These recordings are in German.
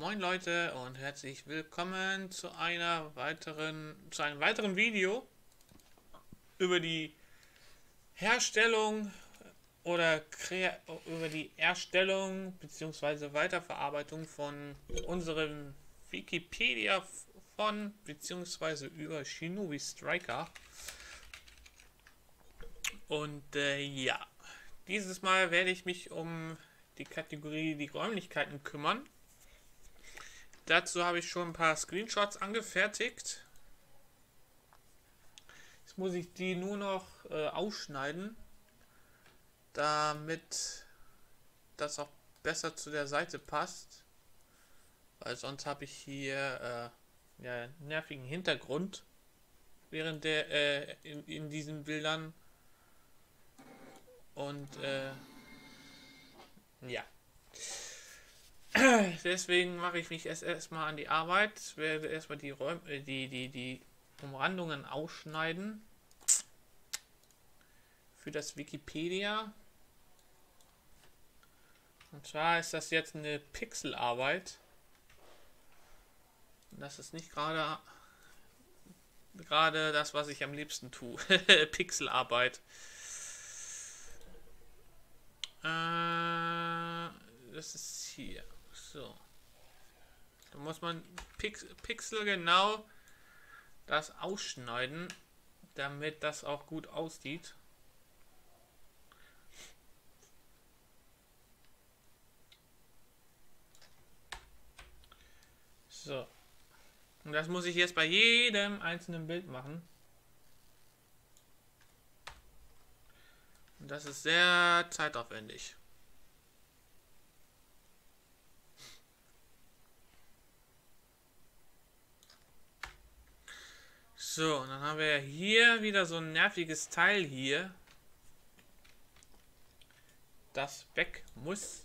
Moin Leute und herzlich willkommen zu einer weiteren zu einem weiteren Video über die Herstellung oder über die Erstellung bzw. Weiterverarbeitung von unserem Wikipedia von bzw. über Shinobi Striker. Und äh, ja, dieses Mal werde ich mich um die Kategorie die Räumlichkeiten kümmern. Dazu habe ich schon ein paar Screenshots angefertigt. Jetzt muss ich die nur noch äh, ausschneiden, damit das auch besser zu der Seite passt. Weil sonst habe ich hier äh, ja, nervigen Hintergrund während der äh, in, in diesen Bildern. Und äh, ja. Deswegen mache ich mich erst erstmal an die Arbeit, werde erstmal die, Räum äh, die, die, die Umrandungen ausschneiden für das Wikipedia. Und zwar ist das jetzt eine Pixelarbeit. Das ist nicht gerade gerade das, was ich am liebsten tue. Pixelarbeit. Äh, das ist hier. So. Da muss man Pix Pixel genau das ausschneiden, damit das auch gut aussieht. So. Und das muss ich jetzt bei jedem einzelnen Bild machen. Und das ist sehr zeitaufwendig. So, und dann haben wir hier wieder so ein nerviges Teil hier. Das weg muss.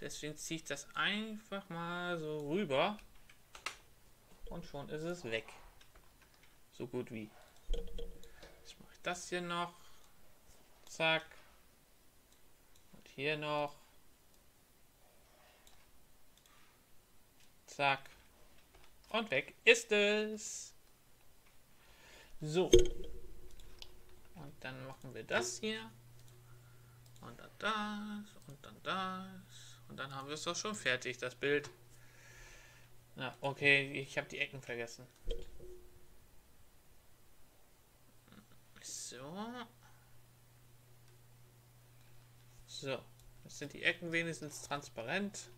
Deswegen ziehe ich das einfach mal so rüber. Und schon ist es weg. So gut wie. Jetzt mache ich das hier noch. Zack. Und hier noch. Zack. Und weg ist es. So. Und dann machen wir das hier. Und dann das. Und dann das. Und dann haben wir es doch schon fertig, das Bild. Na, okay, ich habe die Ecken vergessen. So. So. Jetzt sind die Ecken wenigstens transparent.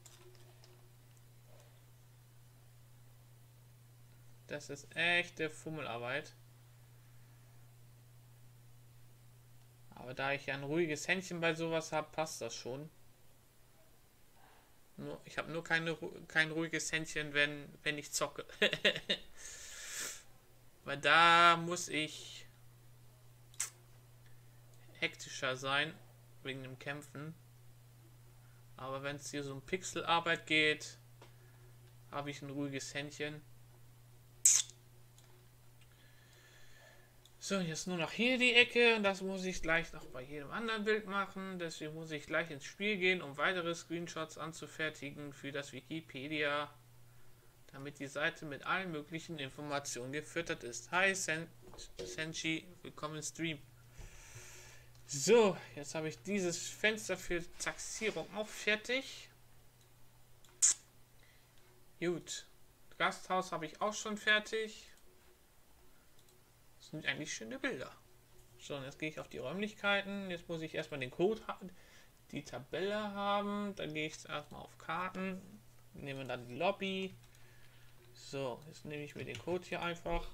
Das ist echte Fummelarbeit. Aber da ich ja ein ruhiges Händchen bei sowas habe, passt das schon. Nur, ich habe nur keine, kein ruhiges Händchen, wenn, wenn ich zocke. Weil da muss ich hektischer sein, wegen dem Kämpfen. Aber wenn es hier so um Pixelarbeit geht, habe ich ein ruhiges Händchen. So, jetzt nur noch hier die Ecke das muss ich gleich noch bei jedem anderen Bild machen. Deswegen muss ich gleich ins Spiel gehen, um weitere Screenshots anzufertigen für das Wikipedia, damit die Seite mit allen möglichen Informationen gefüttert ist. Hi Sen Senchi, willkommen im Stream. So, jetzt habe ich dieses Fenster für Taxierung auch fertig. Gut, Gasthaus habe ich auch schon fertig. Das sind eigentlich schöne Bilder. So, jetzt gehe ich auf die Räumlichkeiten. Jetzt muss ich erstmal den Code haben, die Tabelle haben. Dann gehe ich erstmal auf Karten, nehme dann die Lobby. So, jetzt nehme ich mir den Code hier einfach.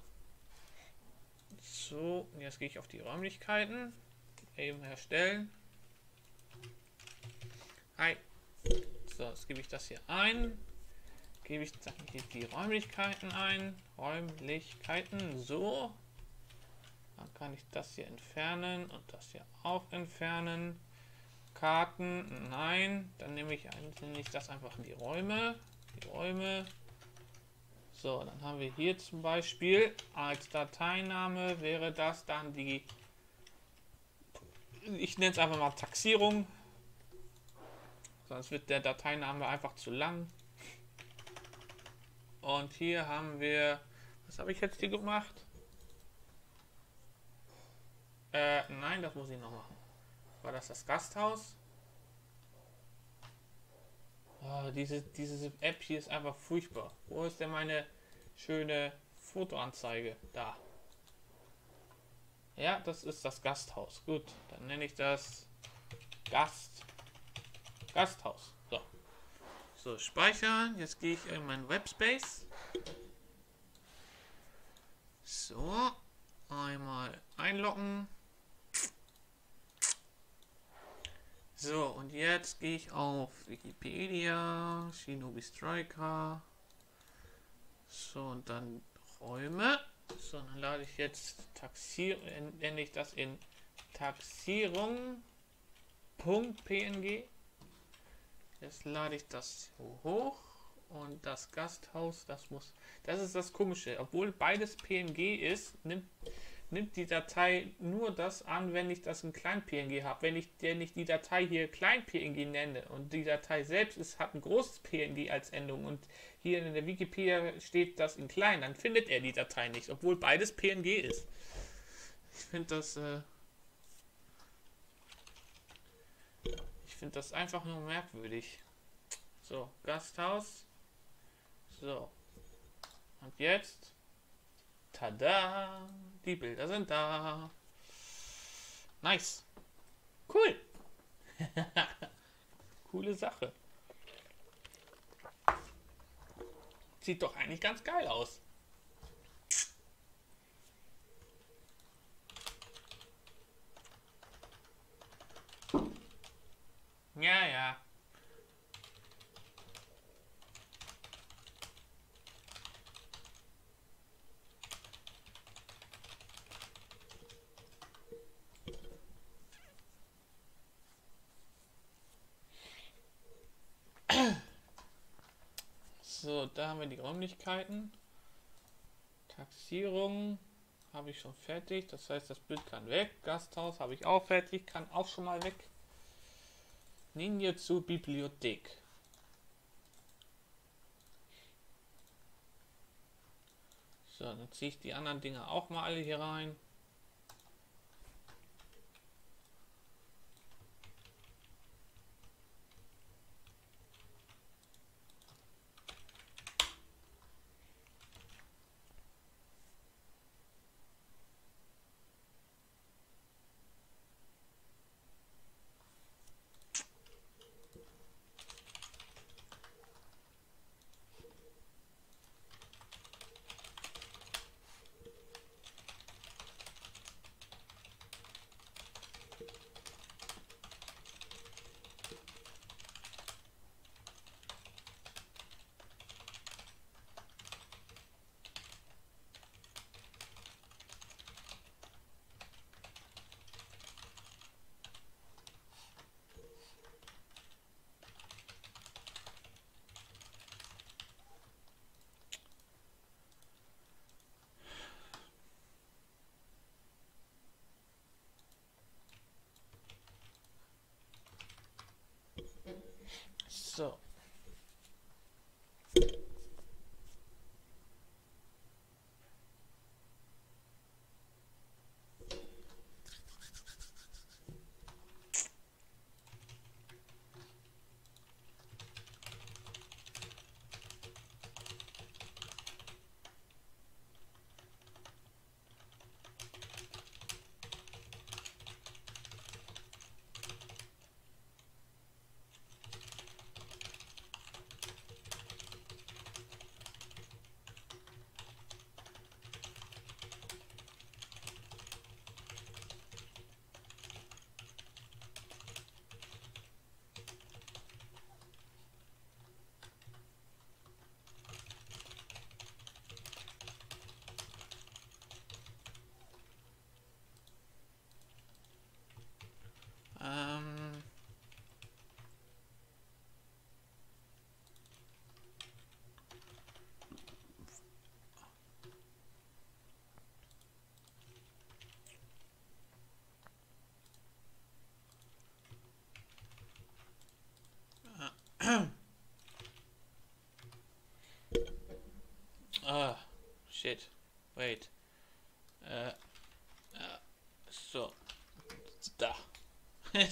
So, jetzt gehe ich auf die Räumlichkeiten. Eben erstellen. Hi. So, jetzt gebe ich das hier ein. Gebe ich die Räumlichkeiten ein. Räumlichkeiten. So. Dann kann ich das hier entfernen und das hier auch entfernen. Karten, nein. Dann nehme ich, nehme ich das einfach in die Räume. Die Räume. So, dann haben wir hier zum Beispiel als Dateiname wäre das dann die, ich nenne es einfach mal Taxierung. Sonst wird der Dateiname einfach zu lang. Und hier haben wir, was habe ich jetzt hier gemacht? Äh, nein, das muss ich noch machen. War das das Gasthaus? Oh, diese, diese App hier ist einfach furchtbar. Wo ist denn meine schöne Fotoanzeige? Da. Ja, das ist das Gasthaus. Gut, dann nenne ich das Gast. Gasthaus. So. So, speichern. Jetzt gehe ich in meinen Webspace. So. Einmal einloggen. So, und jetzt gehe ich auf Wikipedia, Shinobi Striker. So, und dann Räume. So, dann lade ich jetzt Taxierung, nenne ich das in Taxierung.png. Jetzt lade ich das hoch und das Gasthaus, das muss, das ist das Komische. Obwohl beides PNG ist, nimmt nimmt die Datei nur das an, wenn ich das in Klein-PNG habe. Wenn ich, wenn ich die Datei hier Klein-PNG nenne und die Datei selbst ist, hat ein großes PNG als Endung und hier in der Wikipedia steht das in klein, dann findet er die Datei nicht, obwohl beides PNG ist. Ich finde das, äh ich finde das einfach nur merkwürdig. So, Gasthaus. So. Und jetzt Tada! Die Bilder sind da. Nice. Cool. Coole Sache. Sieht doch eigentlich ganz geil aus. Ja, ja. So, da haben wir die Räumlichkeiten. Taxierung habe ich schon fertig. Das heißt, das Bild kann weg. Gasthaus habe ich auch fertig. Kann auch schon mal weg. Linie zur Bibliothek. So, dann ziehe ich die anderen Dinge auch mal alle hier rein.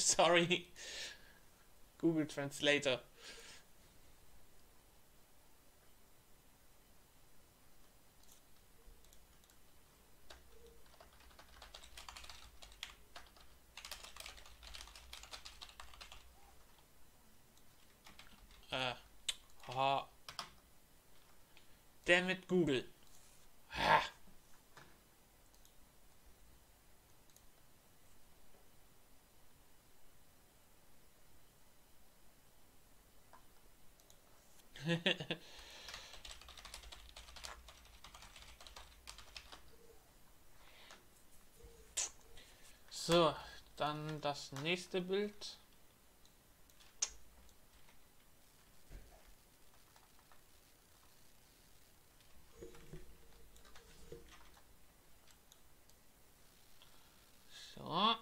Sorry. Google Translator. Uh, äh. Ha. Damn it, Google. Das nächste Bild. So.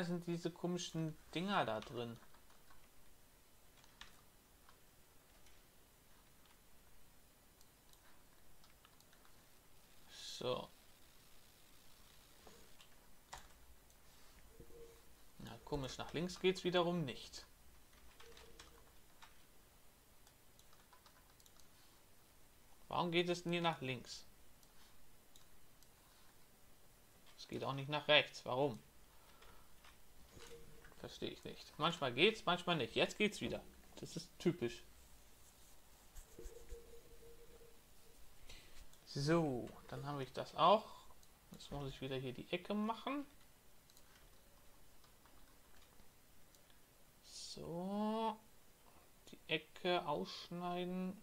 Immer sind diese komischen Dinger da drin. So. Na, komisch, nach links geht's wiederum nicht. Warum geht es nie nach links? Es geht auch nicht nach rechts. Warum? Verstehe ich nicht. Manchmal geht's, manchmal nicht. Jetzt geht's wieder. Das ist typisch. So, dann habe ich das auch. Jetzt muss ich wieder hier die Ecke machen. So, die Ecke ausschneiden.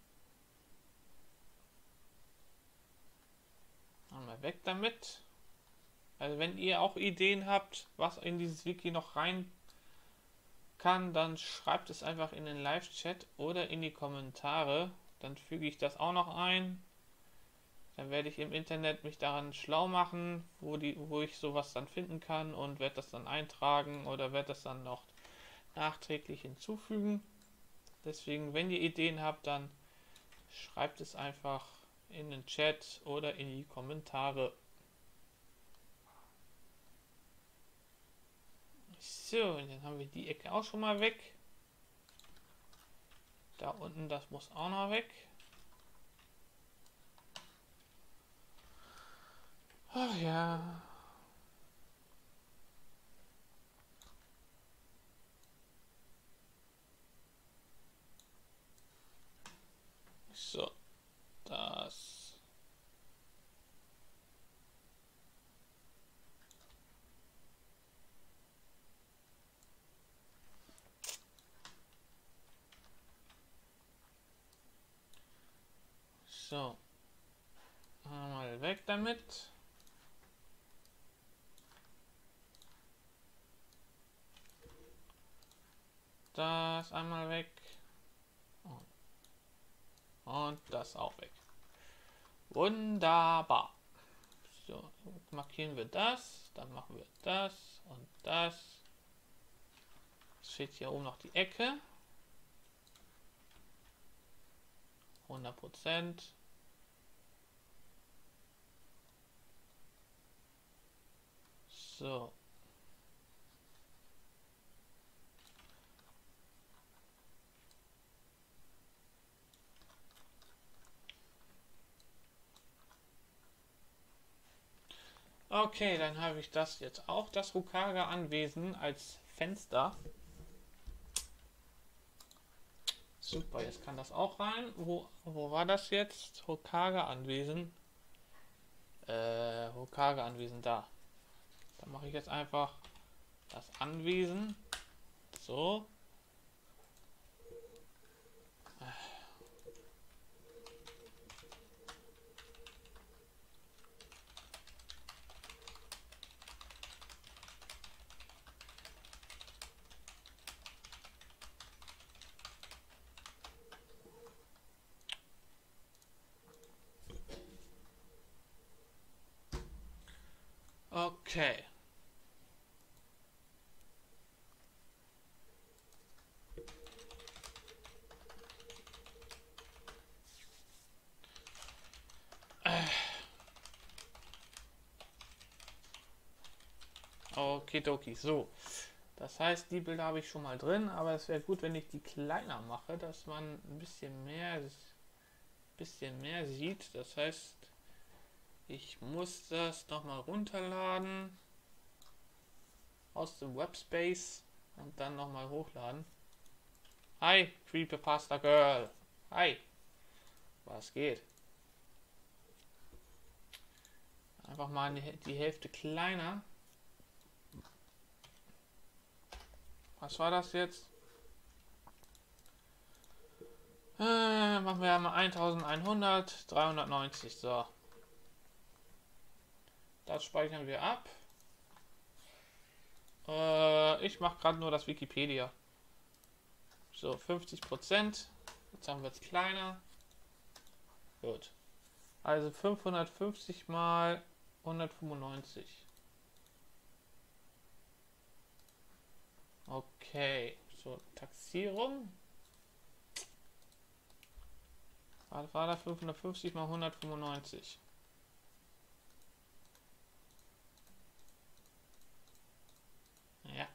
Einmal weg damit. Also wenn ihr auch Ideen habt, was in dieses Wiki noch rein kann, dann schreibt es einfach in den Live-Chat oder in die Kommentare. Dann füge ich das auch noch ein. Dann werde ich im Internet mich daran schlau machen, wo, die, wo ich sowas dann finden kann und werde das dann eintragen oder werde das dann noch nachträglich hinzufügen. Deswegen, wenn ihr Ideen habt, dann schreibt es einfach in den Chat oder in die Kommentare. So, dann haben wir die Ecke auch schon mal weg. Da unten, das muss auch noch weg. Ach ja. So, das. So. Einmal weg damit. Das einmal weg. Und das auch weg. Wunderbar. So, markieren wir das. Dann machen wir das und das. Es steht hier oben noch die Ecke. 100 Prozent. So. Okay, dann habe ich das jetzt auch, das Hokaga-Anwesen als Fenster. Super, jetzt kann das auch rein. Wo, wo war das jetzt? Hokaga-Anwesen. Äh, Hokaga-Anwesen da. Dann mache ich jetzt einfach das Anwesen. So. Okay. Okidoki, so. Das heißt, die Bilder habe ich schon mal drin, aber es wäre gut, wenn ich die kleiner mache, dass man ein bisschen mehr, bisschen mehr sieht. Das heißt, ich muss das nochmal runterladen aus dem Webspace und dann nochmal hochladen. Hi, Creepypasta Girl. Hi. Was geht? Einfach mal die Hälfte kleiner. Was war das jetzt? Äh, machen wir mal 1100, 390, so. Das speichern wir ab. Äh, ich mache gerade nur das Wikipedia. So, 50 Prozent. Jetzt haben wir es kleiner. Gut. Also 550 mal 195. Okay, so Taxierung. Da 550 mal 195? Ja,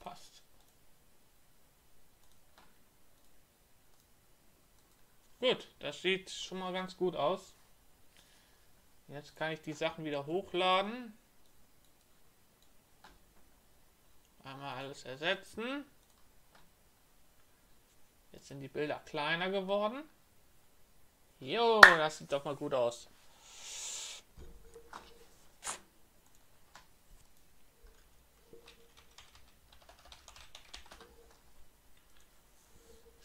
passt. Gut, das sieht schon mal ganz gut aus. Jetzt kann ich die Sachen wieder hochladen. Einmal alles ersetzen. Jetzt sind die Bilder kleiner geworden. Jo, das sieht doch mal gut aus.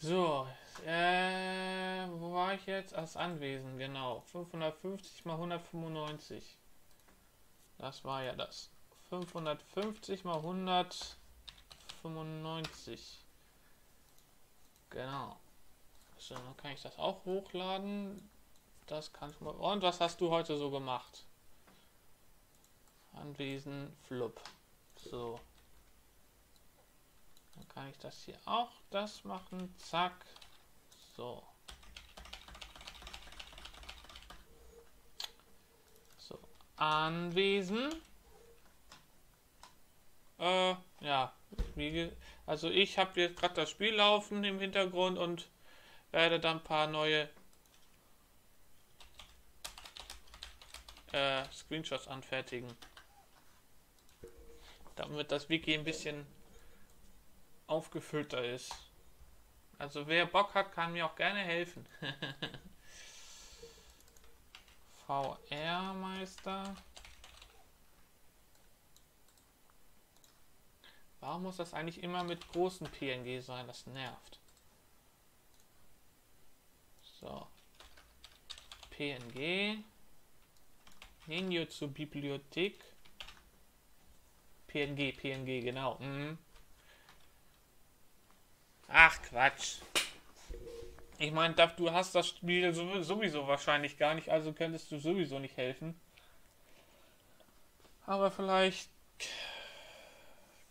So, äh, wo war ich jetzt? Als Anwesen, genau. 550 mal 195. Das war ja das. 550 mal 195. Genau. So, dann kann ich das auch hochladen. Das kann ich mal. Und was hast du heute so gemacht? Anwesen, Flup. So. Dann kann ich das hier auch das machen. Zack. So. So. Anwesen. Äh, ja. Also ich habe jetzt gerade das Spiel laufen im Hintergrund und werde dann ein paar neue äh, Screenshots anfertigen. Damit das Wiki ein bisschen aufgefüllter ist. Also wer Bock hat, kann mir auch gerne helfen. VR-Meister. Warum muss das eigentlich immer mit großen PNG sein? Das nervt. So. PNG. Ninja zur Bibliothek. PNG, PNG, genau. Mhm. Ach Quatsch. Ich meine, du hast das Spiel sowieso wahrscheinlich gar nicht, also könntest du sowieso nicht helfen. Aber vielleicht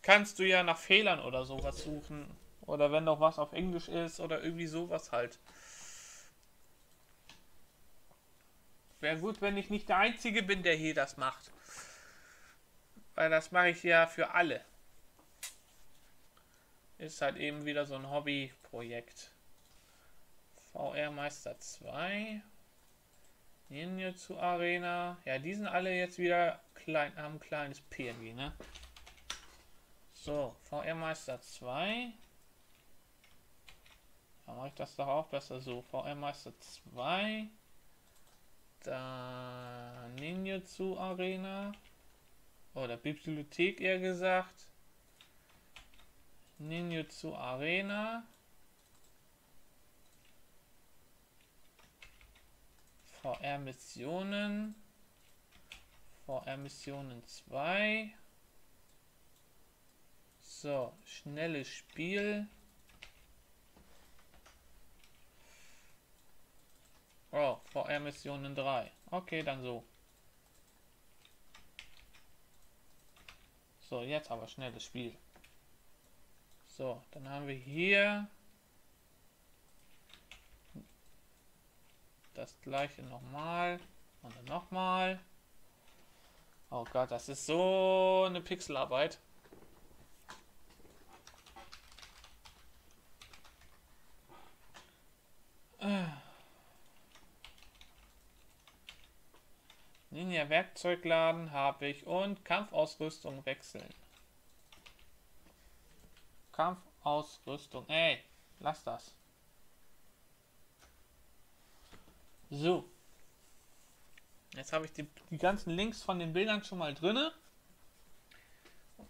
kannst du ja nach Fehlern oder sowas suchen. Oder wenn noch was auf Englisch ist oder irgendwie sowas halt. Wäre gut, wenn ich nicht der Einzige bin, der hier das macht. Weil das mache ich ja für alle. Ist halt eben wieder so ein Hobbyprojekt. VR Meister 2. Ninjutsu Arena. Ja, die sind alle jetzt wieder klein, haben ein kleines PNG, ne? So, VR Meister 2. Da mache ich das doch auch besser so. VR Meister 2. Dann Ninjutsu Arena. Oder Bibliothek eher gesagt. Ninjutsu Arena. VR Missionen. VR Missionen 2. So, schnelles Spiel. Oh, VR Missionen 3. Okay, dann so. So, jetzt aber schnelles Spiel. So, dann haben wir hier das gleiche nochmal und dann nochmal. Oh Gott, das ist so eine Pixelarbeit. Ninja Werkzeugladen habe ich und Kampfausrüstung wechseln. Kampfausrüstung. Ey, lass das. So. Jetzt habe ich die, die ganzen Links von den Bildern schon mal drinne.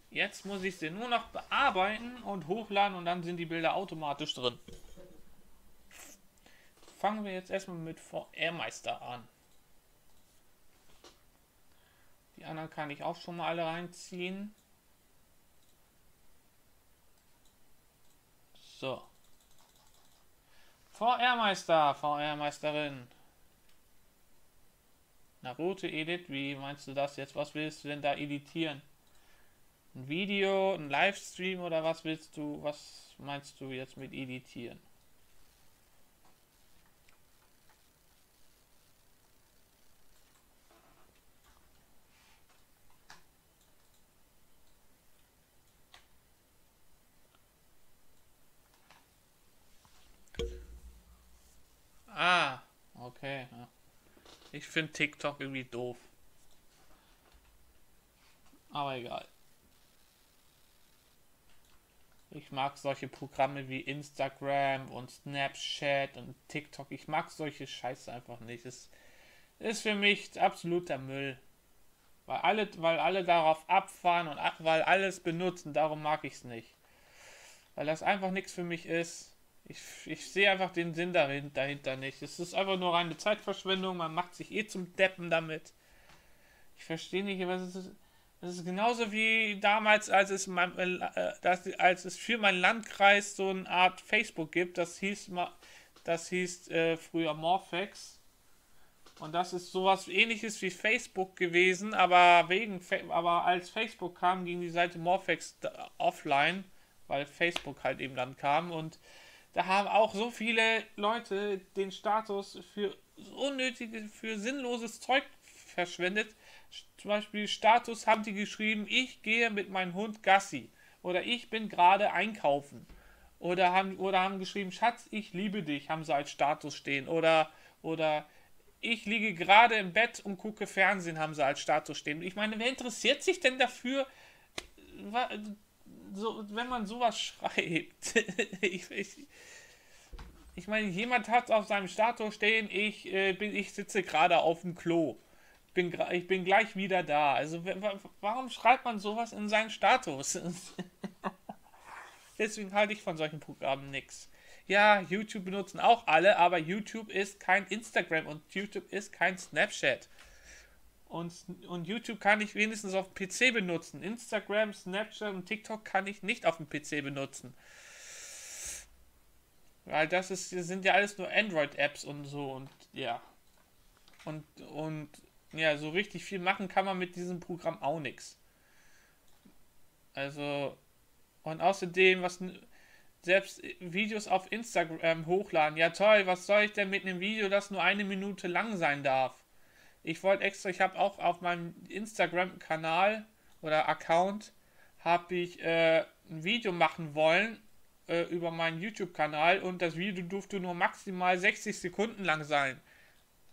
Jetzt muss ich sie nur noch bearbeiten und hochladen und dann sind die Bilder automatisch drin. Fangen wir jetzt erstmal mit VR-Meister an. Die anderen kann ich auch schon mal alle reinziehen. So. VR-Meister, VR-Meisterin. Naruto Edit, wie meinst du das jetzt? Was willst du denn da editieren? Ein Video, ein Livestream oder was willst du, was meinst du jetzt mit editieren? Ah, okay. Ja. Ich finde TikTok irgendwie doof. Aber egal. Ich mag solche Programme wie Instagram und Snapchat und TikTok. Ich mag solche Scheiße einfach nicht. Es ist für mich absoluter Müll. Weil alle, weil alle darauf abfahren und weil alles benutzen, darum mag ich es nicht. Weil das einfach nichts für mich ist. Ich, ich sehe einfach den Sinn darin, dahinter nicht. Es ist einfach nur reine Zeitverschwendung. Man macht sich eh zum Deppen damit. Ich verstehe nicht, was es ist. Das ist genauso wie damals, als es, mein, äh, das, als es für meinen Landkreis so eine Art Facebook gibt. Das hieß, das hieß äh, früher Morphex. Und das ist sowas ähnliches wie Facebook gewesen, aber wegen aber als Facebook kam, ging die Seite Morphex offline, weil Facebook halt eben dann kam und da haben auch so viele Leute den Status für unnötige, für sinnloses Zeug verschwendet. Zum Beispiel Status haben die geschrieben, ich gehe mit meinem Hund Gassi. Oder ich bin gerade einkaufen. Oder haben, oder haben geschrieben, Schatz, ich liebe dich, haben sie als Status stehen. Oder, oder ich liege gerade im Bett und gucke Fernsehen, haben sie als Status stehen. Ich meine, wer interessiert sich denn dafür, so, wenn man sowas schreibt, ich, ich, ich meine, jemand hat auf seinem Status stehen, ich, äh, bin, ich sitze gerade auf dem Klo. Bin, ich bin gleich wieder da. Also warum schreibt man sowas in seinen Status? Deswegen halte ich von solchen Programmen nichts. Ja, YouTube benutzen auch alle, aber YouTube ist kein Instagram und YouTube ist kein Snapchat. Und, und YouTube kann ich wenigstens auf dem PC benutzen. Instagram, Snapchat und TikTok kann ich nicht auf dem PC benutzen. Weil das ist, sind ja alles nur Android-Apps und so und ja. Und, und ja, so richtig viel machen kann man mit diesem Programm auch nichts. Also, und außerdem, was selbst Videos auf Instagram hochladen. Ja toll, was soll ich denn mit einem Video, das nur eine Minute lang sein darf? Ich wollte extra, ich habe auch auf meinem Instagram-Kanal oder Account habe ich äh, ein Video machen wollen äh, über meinen YouTube-Kanal und das Video durfte nur maximal 60 Sekunden lang sein.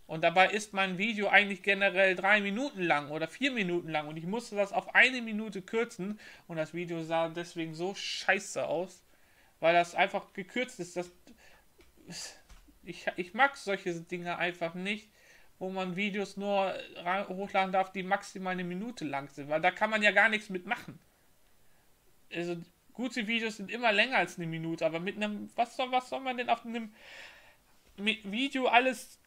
Und dabei ist mein Video eigentlich generell drei Minuten lang oder vier Minuten lang und ich musste das auf eine Minute kürzen und das Video sah deswegen so scheiße aus, weil das einfach gekürzt ist. Das, ich, ich mag solche Dinge einfach nicht, wo man Videos nur hochladen darf, die maximal eine Minute lang sind, weil da kann man ja gar nichts mitmachen. Also gute Videos sind immer länger als eine Minute, aber mit einem, was soll, was soll man denn auf einem Video alles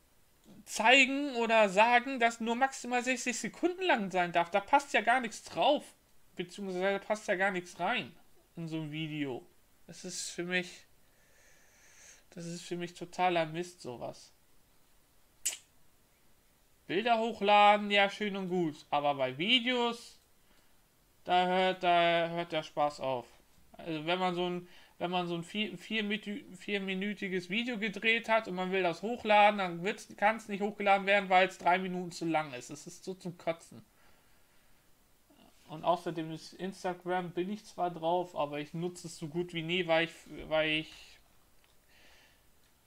zeigen oder sagen, dass nur maximal 60 Sekunden lang sein darf? Da passt ja gar nichts drauf. Beziehungsweise passt ja gar nichts rein in so ein Video. Das ist für mich. Das ist für mich totaler Mist, sowas. Bilder hochladen, ja, schön und gut. Aber bei Videos da hört, da hört der Spaß auf. Also wenn man so ein, wenn man so ein vier, vier, vierminütiges Video gedreht hat und man will das hochladen, dann kann es nicht hochgeladen werden, weil es drei Minuten zu lang ist. Es ist so zum Kotzen. Und außerdem ist Instagram bin ich zwar drauf, aber ich nutze es so gut wie nie, weil ich, weil ich,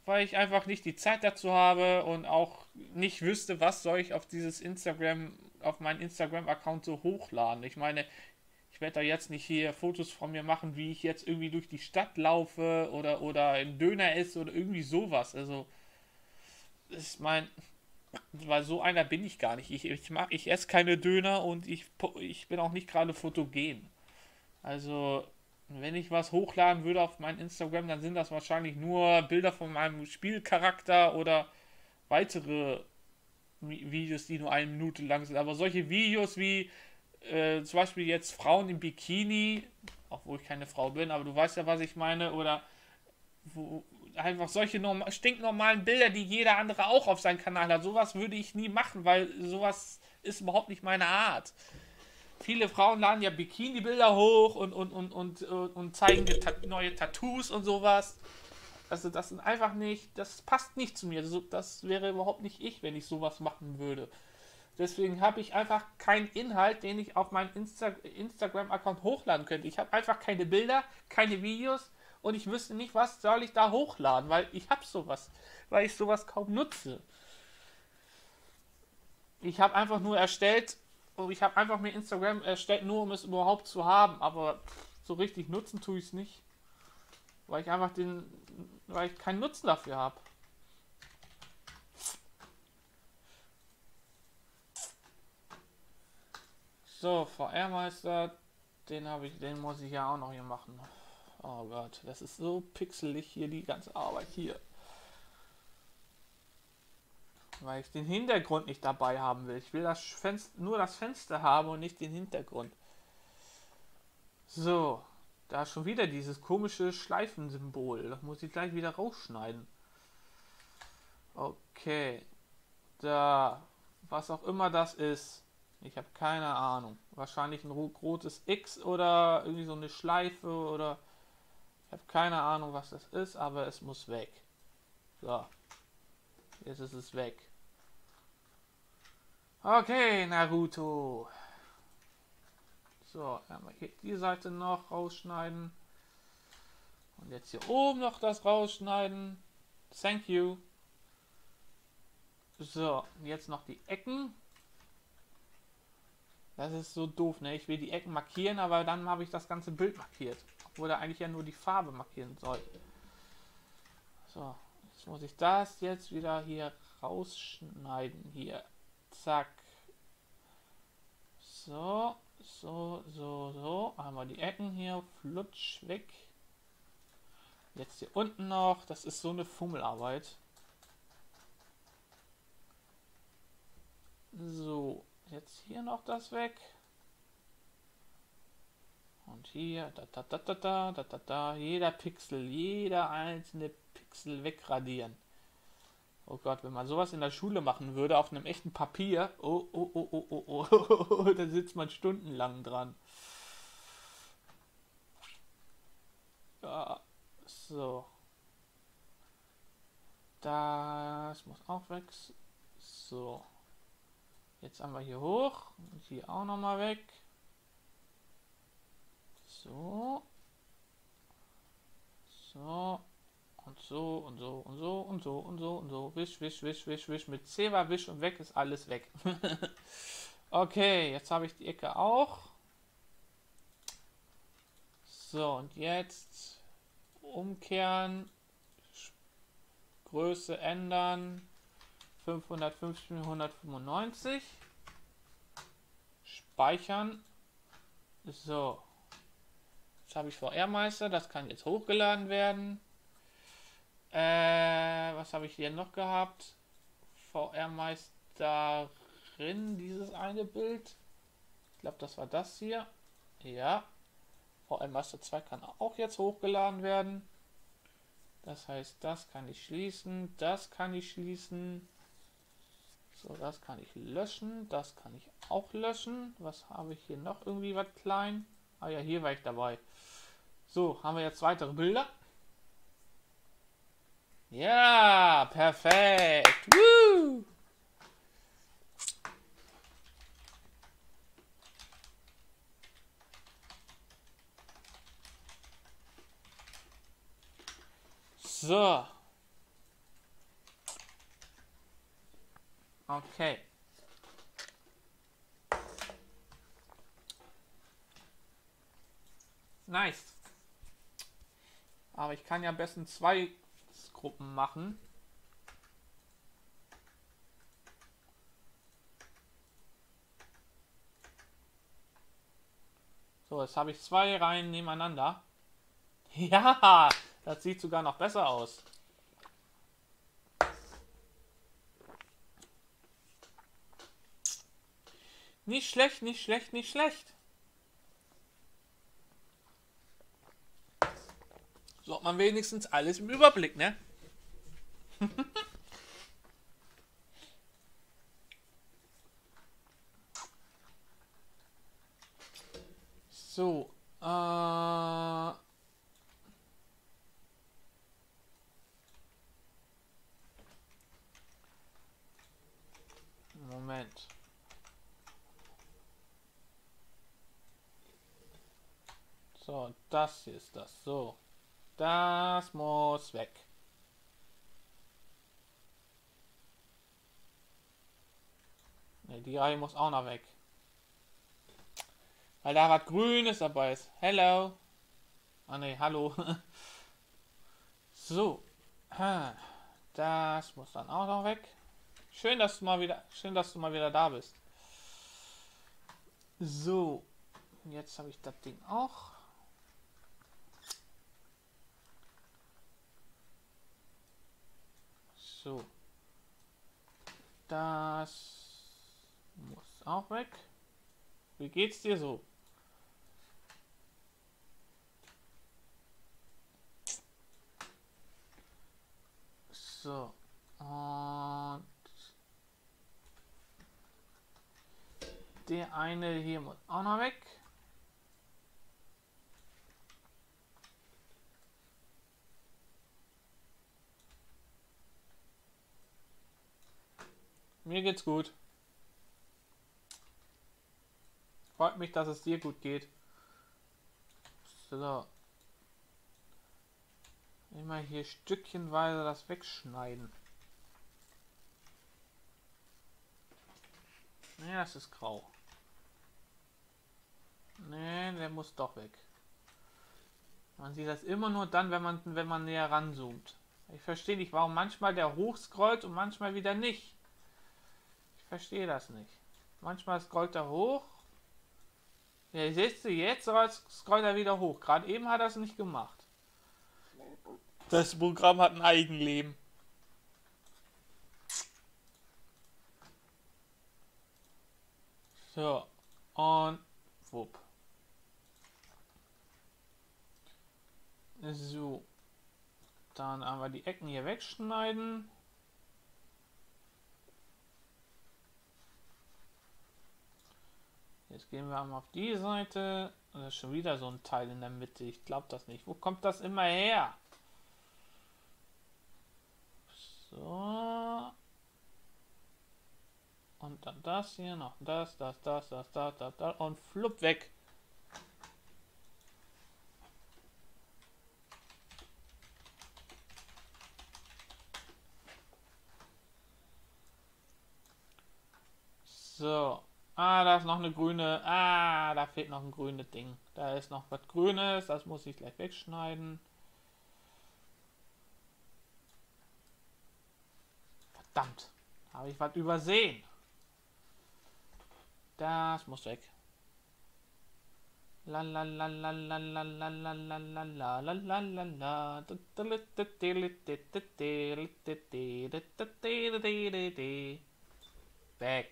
weil ich einfach nicht die Zeit dazu habe und auch nicht wüsste, was soll ich auf dieses Instagram, auf meinen Instagram-Account so hochladen. Ich meine, ich werde da jetzt nicht hier Fotos von mir machen, wie ich jetzt irgendwie durch die Stadt laufe oder, oder ein Döner esse oder irgendwie sowas. Also, ist mein, weil so einer bin ich gar nicht. Ich, ich, mach, ich esse keine Döner und ich, ich bin auch nicht gerade fotogen. Also, wenn ich was hochladen würde auf mein Instagram, dann sind das wahrscheinlich nur Bilder von meinem Spielcharakter oder weitere Videos, die nur eine Minute lang sind. Aber solche Videos wie äh, zum Beispiel jetzt Frauen im Bikini, obwohl ich keine Frau bin, aber du weißt ja, was ich meine, oder wo, einfach solche norm stinknormalen Bilder, die jeder andere auch auf seinem Kanal hat. Sowas würde ich nie machen, weil sowas ist überhaupt nicht meine Art. Viele Frauen laden ja Bikini-Bilder hoch und, und, und, und, und zeigen neue Tattoos und sowas. Also das sind einfach nicht, das passt nicht zu mir. Das wäre überhaupt nicht ich, wenn ich sowas machen würde. Deswegen habe ich einfach keinen Inhalt, den ich auf meinen Insta Instagram-Account hochladen könnte. Ich habe einfach keine Bilder, keine Videos, und ich wüsste nicht, was soll ich da hochladen, weil ich habe sowas, weil ich sowas kaum nutze. Ich habe einfach nur erstellt, ich habe einfach mir Instagram erstellt, nur um es überhaupt zu haben, aber so richtig nutzen tue ich es nicht, weil ich einfach den, weil ich keinen Nutzen dafür habe. So, VR-Meister, den habe ich, den muss ich ja auch noch hier machen. Oh Gott, das ist so pixelig hier, die ganze Arbeit hier. Weil ich den Hintergrund nicht dabei haben will. Ich will das Fenster, nur das Fenster haben und nicht den Hintergrund. So, da ist schon wieder dieses komische Schleifensymbol. Das muss ich gleich wieder rausschneiden. Okay. Da, was auch immer das ist. Ich habe keine Ahnung. Wahrscheinlich ein rotes X oder irgendwie so eine Schleife oder ich habe keine Ahnung, was das ist, aber es muss weg. So. Jetzt ist es weg. Okay, Naruto. So, einmal hier die Seite noch rausschneiden. Und jetzt hier oben noch das rausschneiden. Thank you. So, jetzt noch die Ecken. Das ist so doof, ne? Ich will die Ecken markieren, aber dann habe ich das ganze Bild markiert. Obwohl er eigentlich ja nur die Farbe markieren soll. So, jetzt muss ich das jetzt wieder hier rausschneiden. Hier. Zack. So, so, so, so. Einmal die Ecken hier. Flutsch weg. Jetzt hier unten noch. Das ist so eine Fummelarbeit. So, jetzt hier noch das weg. Und hier, da, da, da, da, da, da, da, jeder Pixel, jeder einzelne Pixel wegradieren. Oh Gott, wenn man sowas in der Schule machen würde, auf einem echten Papier, oh, oh, oh, oh, oh, oh, da sitzt man stundenlang dran. Ja, so. Das muss auch weg. So. Jetzt haben wir hier hoch hier auch nochmal weg. So. So. Und so und so und so und so und so und so. Wisch, wisch, wisch, wisch, wisch. Mit C war Wisch und weg ist alles weg. okay, jetzt habe ich die Ecke auch. So, und jetzt umkehren. Größe ändern. 550 195. Speichern. So. Jetzt habe ich VR-Meister, das kann jetzt hochgeladen werden. Äh, was habe ich hier noch gehabt? VR-Meisterin, dieses eine Bild. Ich glaube, das war das hier. Ja. VR-Meister 2 kann auch jetzt hochgeladen werden. Das heißt, das kann ich schließen, das kann ich schließen. So, das kann ich löschen. Das kann ich auch löschen. Was habe ich hier noch? Irgendwie was klein? Ah ja, hier war ich dabei. So, haben wir jetzt weitere Bilder. Ja, perfekt. Woo! So. Okay. Nice. Aber ich kann ja am besten zwei Gruppen machen. So, jetzt habe ich zwei Reihen nebeneinander. Ja, das sieht sogar noch besser aus. Nicht schlecht, nicht schlecht, nicht schlecht. So hat man wenigstens alles im Überblick, ne? so, äh Moment. So, das hier ist das. So. Das muss weg. Ne, die Reihe muss auch noch weg. Weil da was Grünes dabei ist. Hello. Ah ne, hallo. so. Das muss dann auch noch weg. Schön, dass du mal wieder, schön, dass du mal wieder da bist. So. Jetzt habe ich das Ding auch. So. Das muss auch weg. Wie geht's dir so? So. Und der eine hier muss auch noch weg. Mir geht's gut. Freut mich, dass es dir gut geht. So. Immer hier stückchenweise das wegschneiden. Ja, das ist grau. Nee, der muss doch weg. Man sieht das immer nur dann, wenn man, wenn man näher ranzoomt. Ich verstehe nicht, warum manchmal der hochscrollt und manchmal wieder nicht verstehe das nicht. Manchmal scrollt er hoch. Ja, siehst du, jetzt scrollt er wieder hoch. Gerade eben hat er es nicht gemacht. Das Programm hat ein Eigenleben. So, und wupp. So, dann wir die Ecken hier wegschneiden. Jetzt gehen wir einmal auf die Seite. Das ist schon wieder so ein Teil in der Mitte. Ich glaube das nicht. Wo kommt das immer her? So. Und dann das hier noch. Das, das, das, das, das, das, das. Und flupp weg. So. Ah, da ist noch eine grüne. Ah, da fehlt noch ein grünes Ding. Da ist noch was Grünes, das muss ich gleich wegschneiden. Verdammt, habe ich was übersehen. Das muss weg. Weg.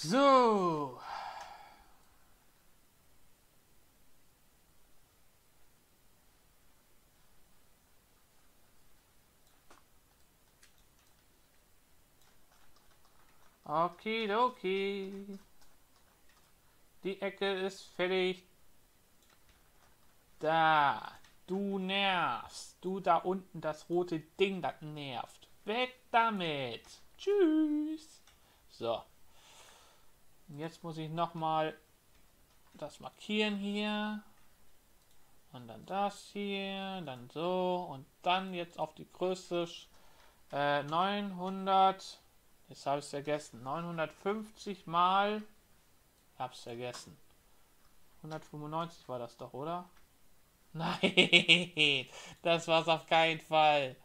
So. Okidoki. Die Ecke ist fertig. Da. Du nervst. Du da unten, das rote Ding, das nervt. Weg damit. Tschüss. So. Jetzt muss ich nochmal das markieren hier. Und dann das hier, dann so und dann jetzt auf die Größe äh, 900, jetzt habe ich es vergessen, 950 mal, habe es vergessen. 195 war das doch, oder? Nein, das war es auf keinen Fall.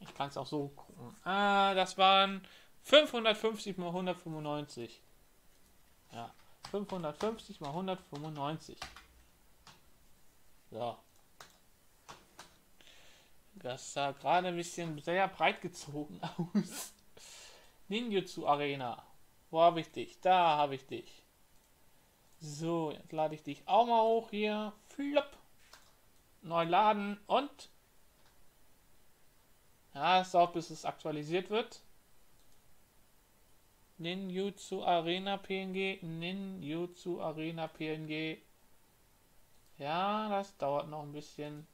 Ich kann es auch so gucken. Ah, das waren 550 mal 195. Ja, 550 mal 195. So. Das sah gerade ein bisschen sehr breit gezogen aus. Ninjutsu Arena. Wo habe ich dich? Da habe ich dich. So, jetzt lade ich dich auch mal hoch hier. Flop. Neu laden und. Ja, es dauert bis es aktualisiert wird. Ninjutsu Arena PNG. Ninjutsu Arena PNG. Ja, das dauert noch ein bisschen.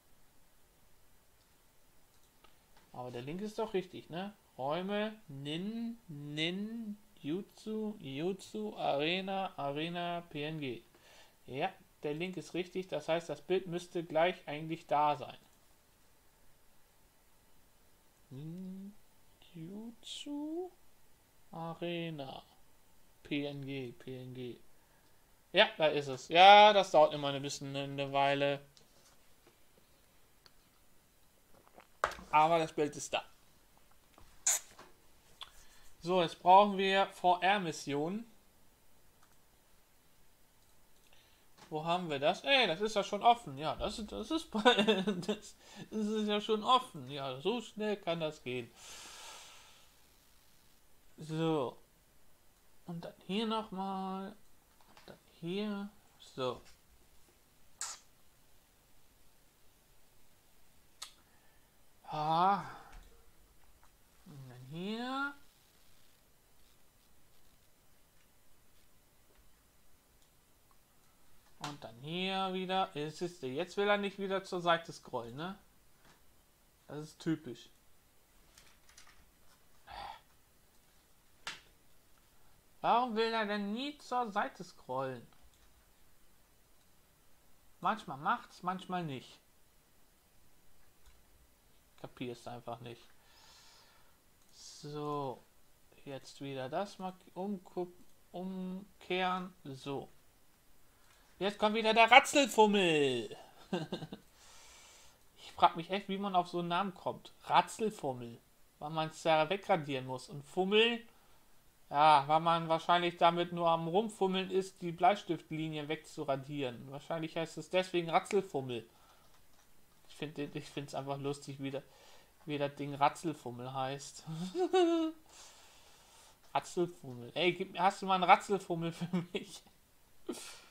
Aber der Link ist doch richtig, ne? Räume, Nin, Nin, Jutsu, Jutsu, Arena, Arena, PNG. Ja, der Link ist richtig. Das heißt, das Bild müsste gleich eigentlich da sein. Jutsu, Arena, PNG, PNG. Ja, da ist es. Ja, das dauert immer ein bisschen eine Weile. Aber das Bild ist da. So, jetzt brauchen wir VR-Missionen. Wo haben wir das? Ey, das ist ja schon offen. Ja, das, ist, das, ist, das ist ja schon offen. Ja, so schnell kann das gehen. So. Und dann hier nochmal hier. So. Ah. Und dann hier. Und dann hier wieder. Jetzt, ist, jetzt will er nicht wieder zur Seite scrollen, ne? Das ist typisch. Warum will er denn nie zur Seite scrollen? Manchmal macht's, manchmal nicht. Kapierst einfach nicht. So, jetzt wieder das mal umkehren. So. Jetzt kommt wieder der Ratzelfummel. ich frage mich echt, wie man auf so einen Namen kommt. Ratzelfummel. Weil man es ja wegradieren muss. Und Fummel ja, weil man wahrscheinlich damit nur am Rumfummeln ist, die Bleistiftlinie wegzuradieren. Wahrscheinlich heißt es deswegen Ratzelfummel. Ich finde ich es einfach lustig, wie, da, wie das Ding Ratzelfummel heißt. Ratzelfummel. Ey, hast du mal einen Ratzelfummel für mich?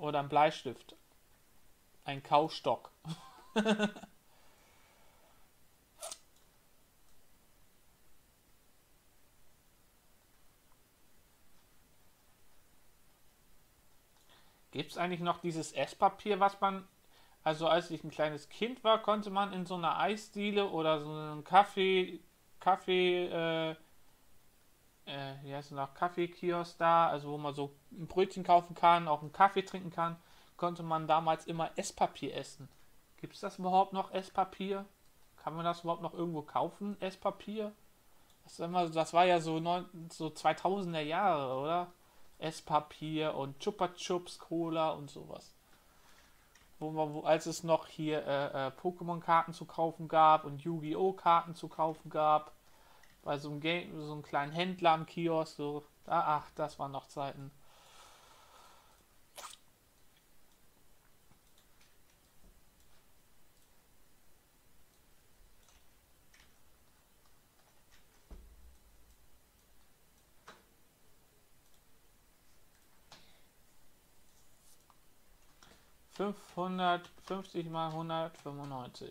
Oder ein Bleistift. Ein Kaustock. Gibt es eigentlich noch dieses Esspapier, was man, also als ich ein kleines Kind war, konnte man in so einer Eisdiele oder so einem Kaffee, Kaffee, äh, äh, wie heißt es noch, Kaffeekiosk da, also wo man so ein Brötchen kaufen kann, auch einen Kaffee trinken kann, konnte man damals immer Esspapier essen. Gibt es das überhaupt noch, Esspapier? Kann man das überhaupt noch irgendwo kaufen, Esspapier? Das, immer, das war ja so, neun, so 2000er Jahre, oder? Esspapier und Chupa Chups Cola und sowas. Wo man, wo, als es noch hier äh, äh, Pokémon-Karten zu kaufen gab und Yu-Gi-Oh! Karten zu kaufen gab, bei so einem, Game, so einem kleinen Händler am Kiosk, so, ach, das waren noch Zeiten. 550 mal 195.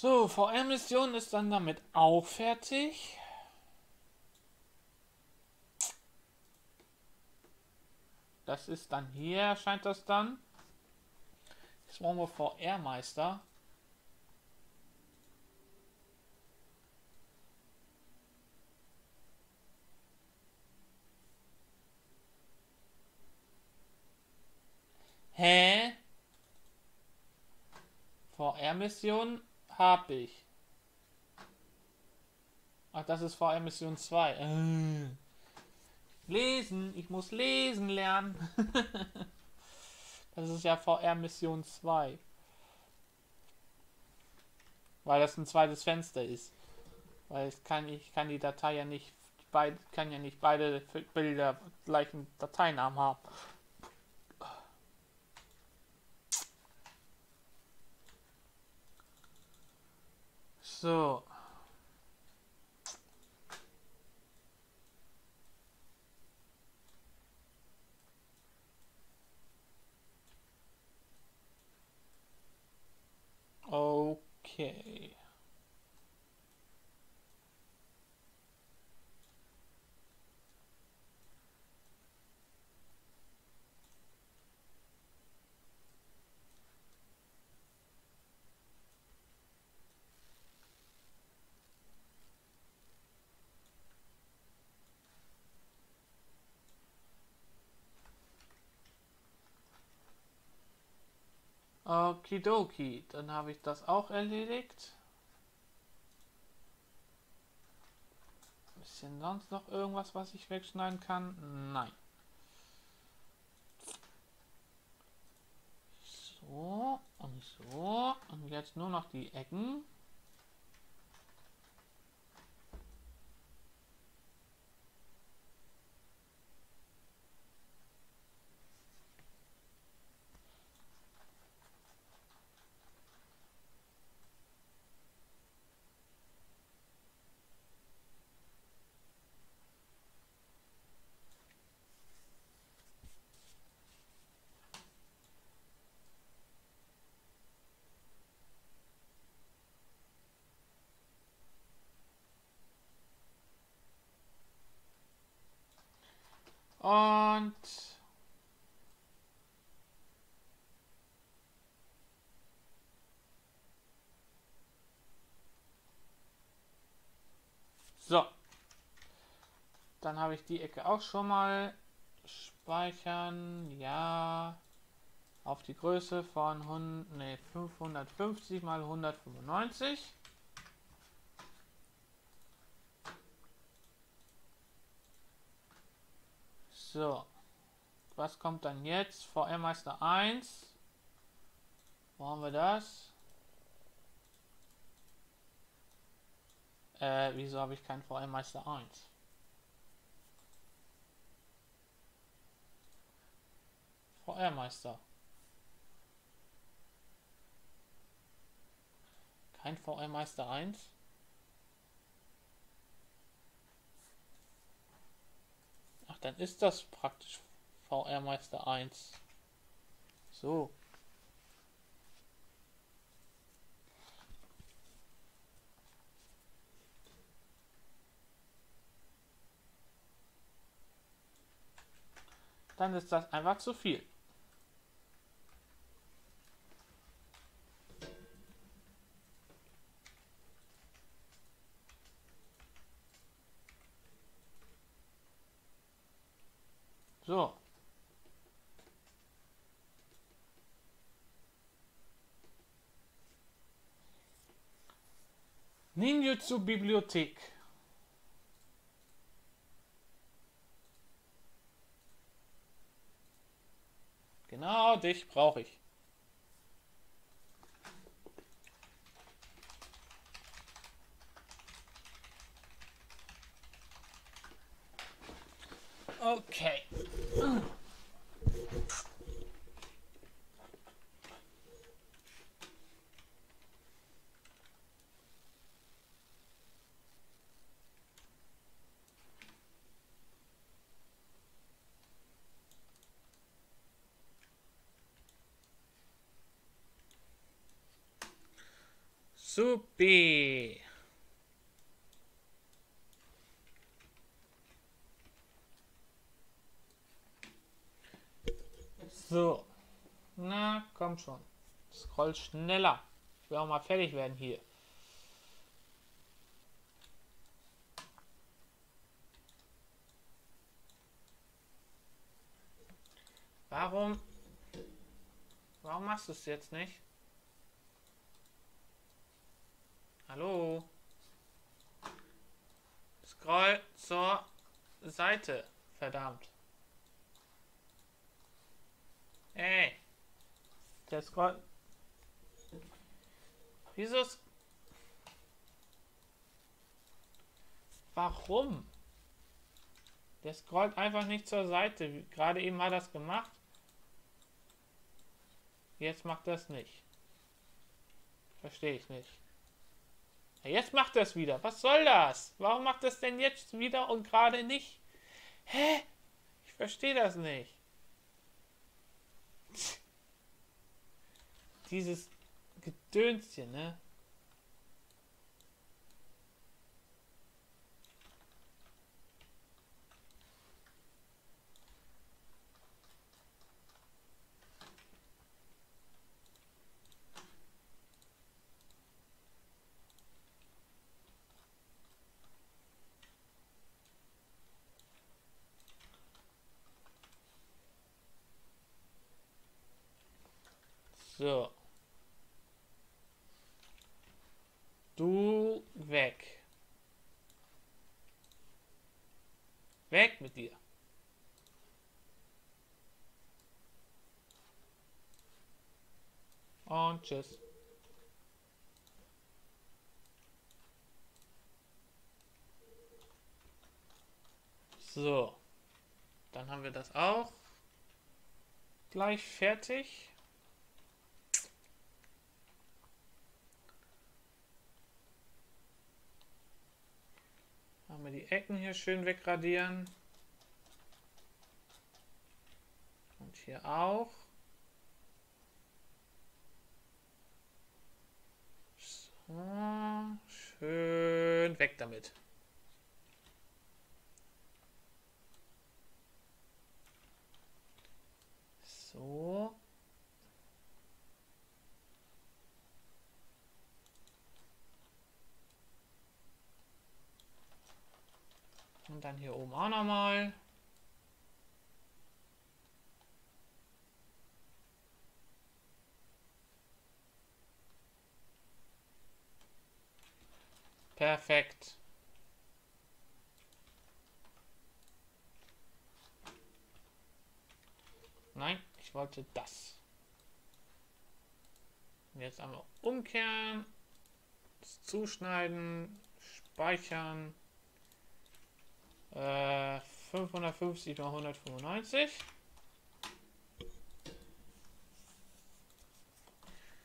So, VR-Mission ist dann damit auch fertig. Das ist dann hier, erscheint das dann. Jetzt brauchen wir VR-Meister. Hä? VR-Mission habe ich. Ach, das ist VR-Mission 2. Äh. Lesen, ich muss lesen lernen. das ist ja VR-Mission 2. Weil das ein zweites Fenster ist. Weil ich kann, ich kann die Datei ja nicht, beid, kann ja nicht beide Bilder gleichen Dateinamen haben. So. Okay. Okidoki, dann habe ich das auch erledigt. Bisschen sonst noch irgendwas, was ich wegschneiden kann? Nein. So und so und jetzt nur noch die Ecken. Und so. Dann habe ich die Ecke auch schon mal speichern. Ja. Auf die Größe von 100, nee, 550 mal 195. So. Was kommt dann jetzt? VR Meister 1. Wo haben wir das? Äh, wieso habe ich keinen VR Meister 1? VR Meister. Kein VR Meister 1? Dann ist das praktisch VR Meister 1. So. Dann ist das einfach zu viel. So. Ninjutsu Bibliothek. Genau dich brauche ich. Okay. Ugh. Soupy. Scroll schneller. Ich will auch mal fertig werden hier. Warum? Warum machst du es jetzt nicht? Hallo? Scroll zur Seite. Verdammt. Ey. Der Scroll. Wieso? Warum? Der scrollt einfach nicht zur Seite. Gerade eben hat das gemacht. Jetzt macht das nicht. Verstehe ich nicht. Jetzt macht das wieder. Was soll das? Warum macht das denn jetzt wieder und gerade nicht? Hä? Ich verstehe das nicht. Dieses Gedönschen, ne? So. Du weg. Weg mit dir. Tschüss. So. Dann haben wir das auch gleich fertig. Machen wir die Ecken hier schön wegradieren. Und hier auch. So, schön weg damit. So. Und dann hier oben auch nochmal. Perfekt. Nein, ich wollte das. Jetzt einmal umkehren, zuschneiden, speichern. Äh, 550 mal 195.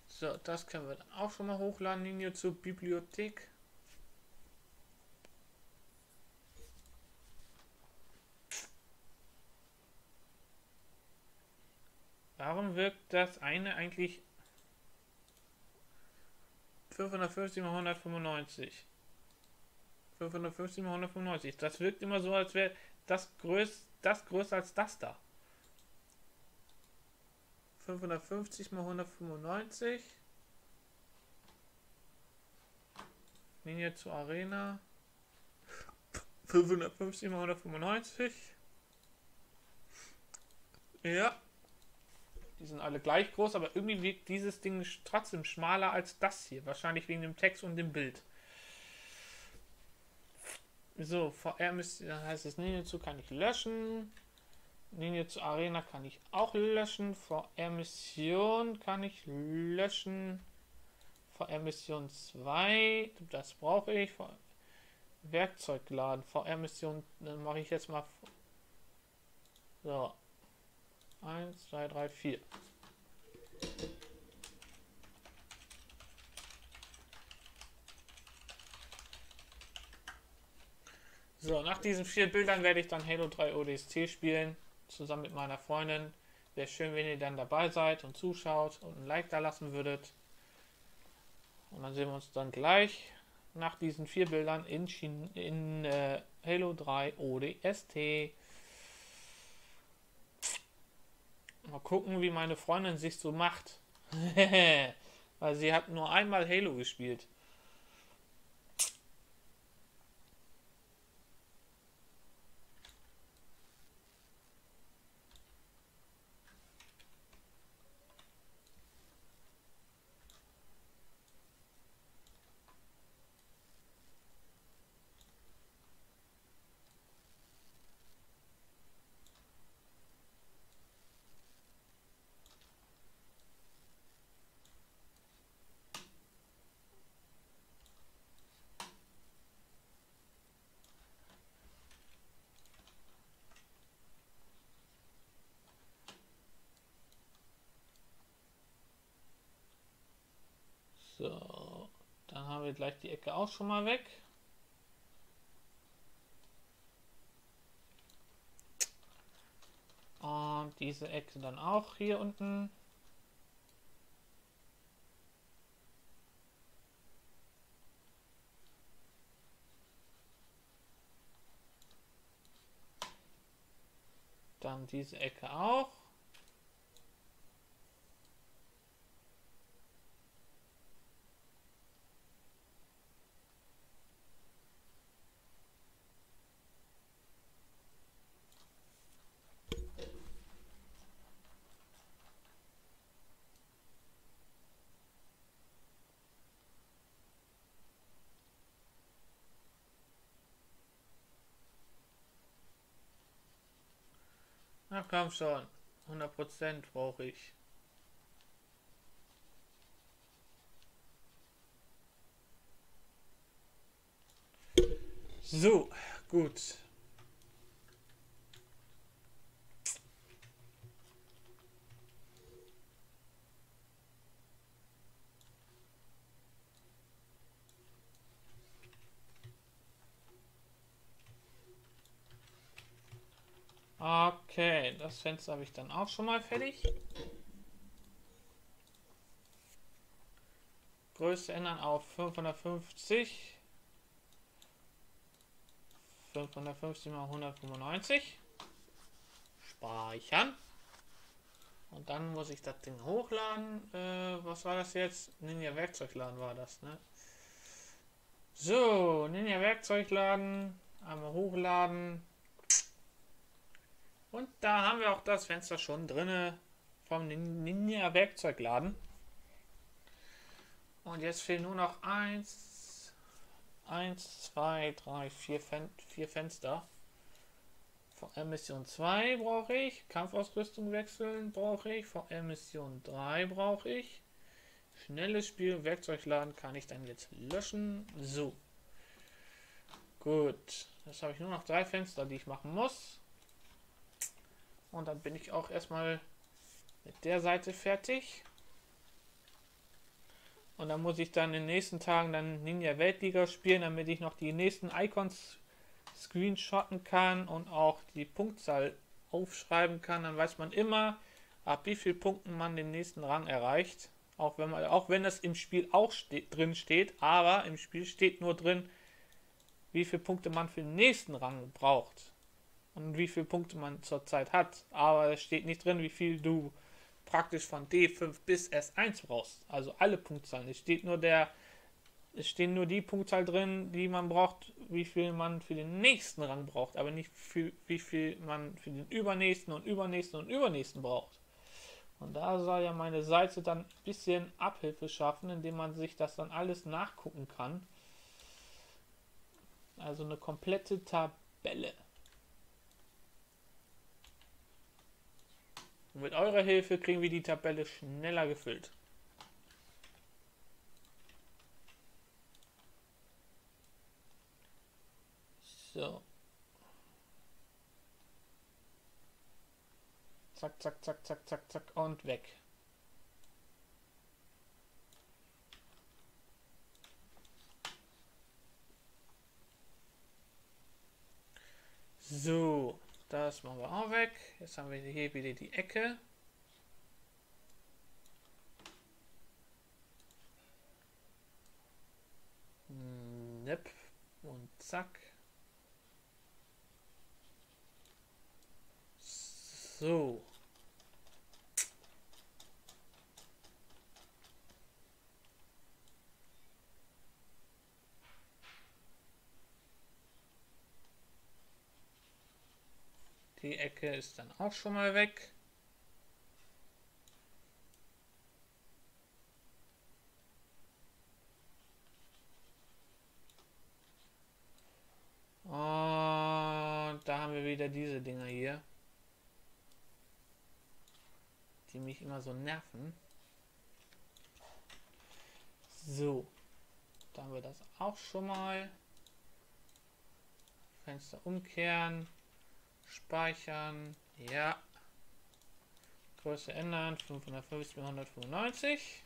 So, das können wir dann auch schon mal hochladen, Linie zur Bibliothek. Warum wirkt das eine eigentlich 550 mal 195? 550 mal 195. Das wirkt immer so, als wäre das, größ, das größer als das da. 550 mal 195. Linie zur Arena. 550 mal 195. Ja. Die sind alle gleich groß, aber irgendwie wirkt dieses Ding trotzdem schmaler als das hier. Wahrscheinlich wegen dem Text und dem Bild. So, VR müsste, heißt es zu kann ich löschen. Zu Arena kann ich auch löschen. VR Mission kann ich löschen. VR Mission 2, das brauche ich. Werkzeugladen. VR Mission, dann mache ich jetzt mal. So. 1, 2, 3, 4. So, nach diesen vier Bildern werde ich dann Halo 3 ODST spielen, zusammen mit meiner Freundin. Wäre schön, wenn ihr dann dabei seid und zuschaut und ein Like da lassen würdet. Und dann sehen wir uns dann gleich nach diesen vier Bildern in, China, in äh, Halo 3 ODST. Mal gucken, wie meine Freundin sich so macht. Weil sie hat nur einmal Halo gespielt. So, dann haben wir gleich die Ecke auch schon mal weg. Und diese Ecke dann auch hier unten. Dann diese Ecke auch. Na komm schon. 100% brauche ich. So, gut. Okay, das Fenster habe ich dann auch schon mal fertig. Größe ändern auf 550. 550 mal 195. Speichern. Und dann muss ich das Ding hochladen. Äh, was war das jetzt? Ninja Werkzeugladen war das, ne? So, Ninja Werkzeugladen. Einmal hochladen. Und da haben wir auch das Fenster schon drinne vom Ninja Werkzeugladen. Und jetzt fehlen nur noch eins, eins, zwei, drei, vier, Fen vier Fenster. VR Mission 2 brauche ich. Kampfausrüstung wechseln brauche ich. VR Mission 3 brauche ich. Schnelles Spiel, Werkzeugladen kann ich dann jetzt löschen. So. Gut. Jetzt habe ich nur noch drei Fenster, die ich machen muss. Und dann bin ich auch erstmal mit der Seite fertig. Und dann muss ich dann in den nächsten Tagen dann Ninja Weltliga spielen, damit ich noch die nächsten Icons screenshotten kann und auch die Punktzahl aufschreiben kann. Dann weiß man immer, ab wie viel Punkten man den nächsten Rang erreicht. Auch wenn man, auch wenn das im Spiel auch steht, drin steht, aber im Spiel steht nur drin, wie viele Punkte man für den nächsten Rang braucht und wie viele Punkte man zurzeit hat. Aber es steht nicht drin, wie viel du praktisch von D5 bis S1 brauchst. Also alle Punktzahlen. Es steht nur der, es stehen nur die Punktzahl drin, die man braucht, wie viel man für den nächsten Rang braucht, aber nicht für, wie viel man für den übernächsten und übernächsten und übernächsten braucht. Und da soll ja meine Seite dann ein bisschen Abhilfe schaffen, indem man sich das dann alles nachgucken kann. Also eine komplette Tabelle. Und mit eurer Hilfe kriegen wir die Tabelle schneller gefüllt. So. Zack, zack, zack, zack, zack, zack und weg. So. Das machen wir auch weg. Jetzt haben wir hier wieder die Ecke. Nipp. Und zack. So. Die Ecke ist dann auch schon mal weg. Und da haben wir wieder diese Dinger hier. Die mich immer so nerven. So. Da haben wir das auch schon mal. Fenster umkehren. Speichern. Ja. Größe ändern. 550 195.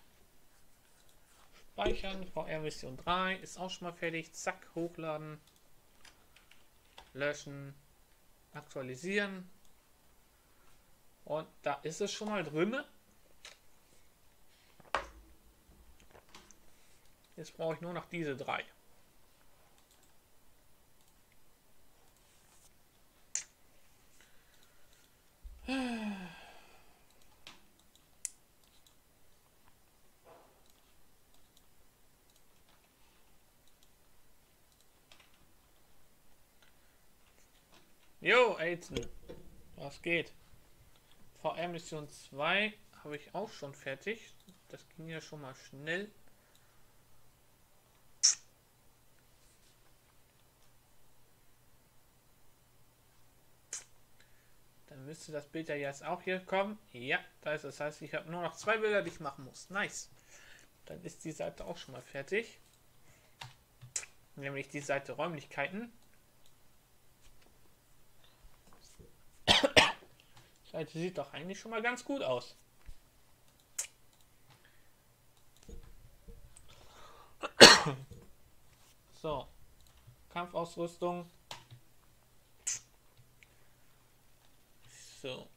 Speichern. VR Mission 3 ist auch schon mal fertig. Zack, hochladen. Löschen. Aktualisieren. Und da ist es schon mal drin. Jetzt brauche ich nur noch diese drei. Jo, Aizen. Was geht? VR Mission 2 habe ich auch schon fertig. Das ging ja schon mal schnell. Müsste das Bild ja jetzt auch hier kommen. Ja, da ist es. Das heißt, ich habe nur noch zwei Bilder, die ich machen muss. Nice. Dann ist die Seite auch schon mal fertig. Nämlich die Seite Räumlichkeiten. Seite sieht doch eigentlich schon mal ganz gut aus. So. Kampfausrüstung. So.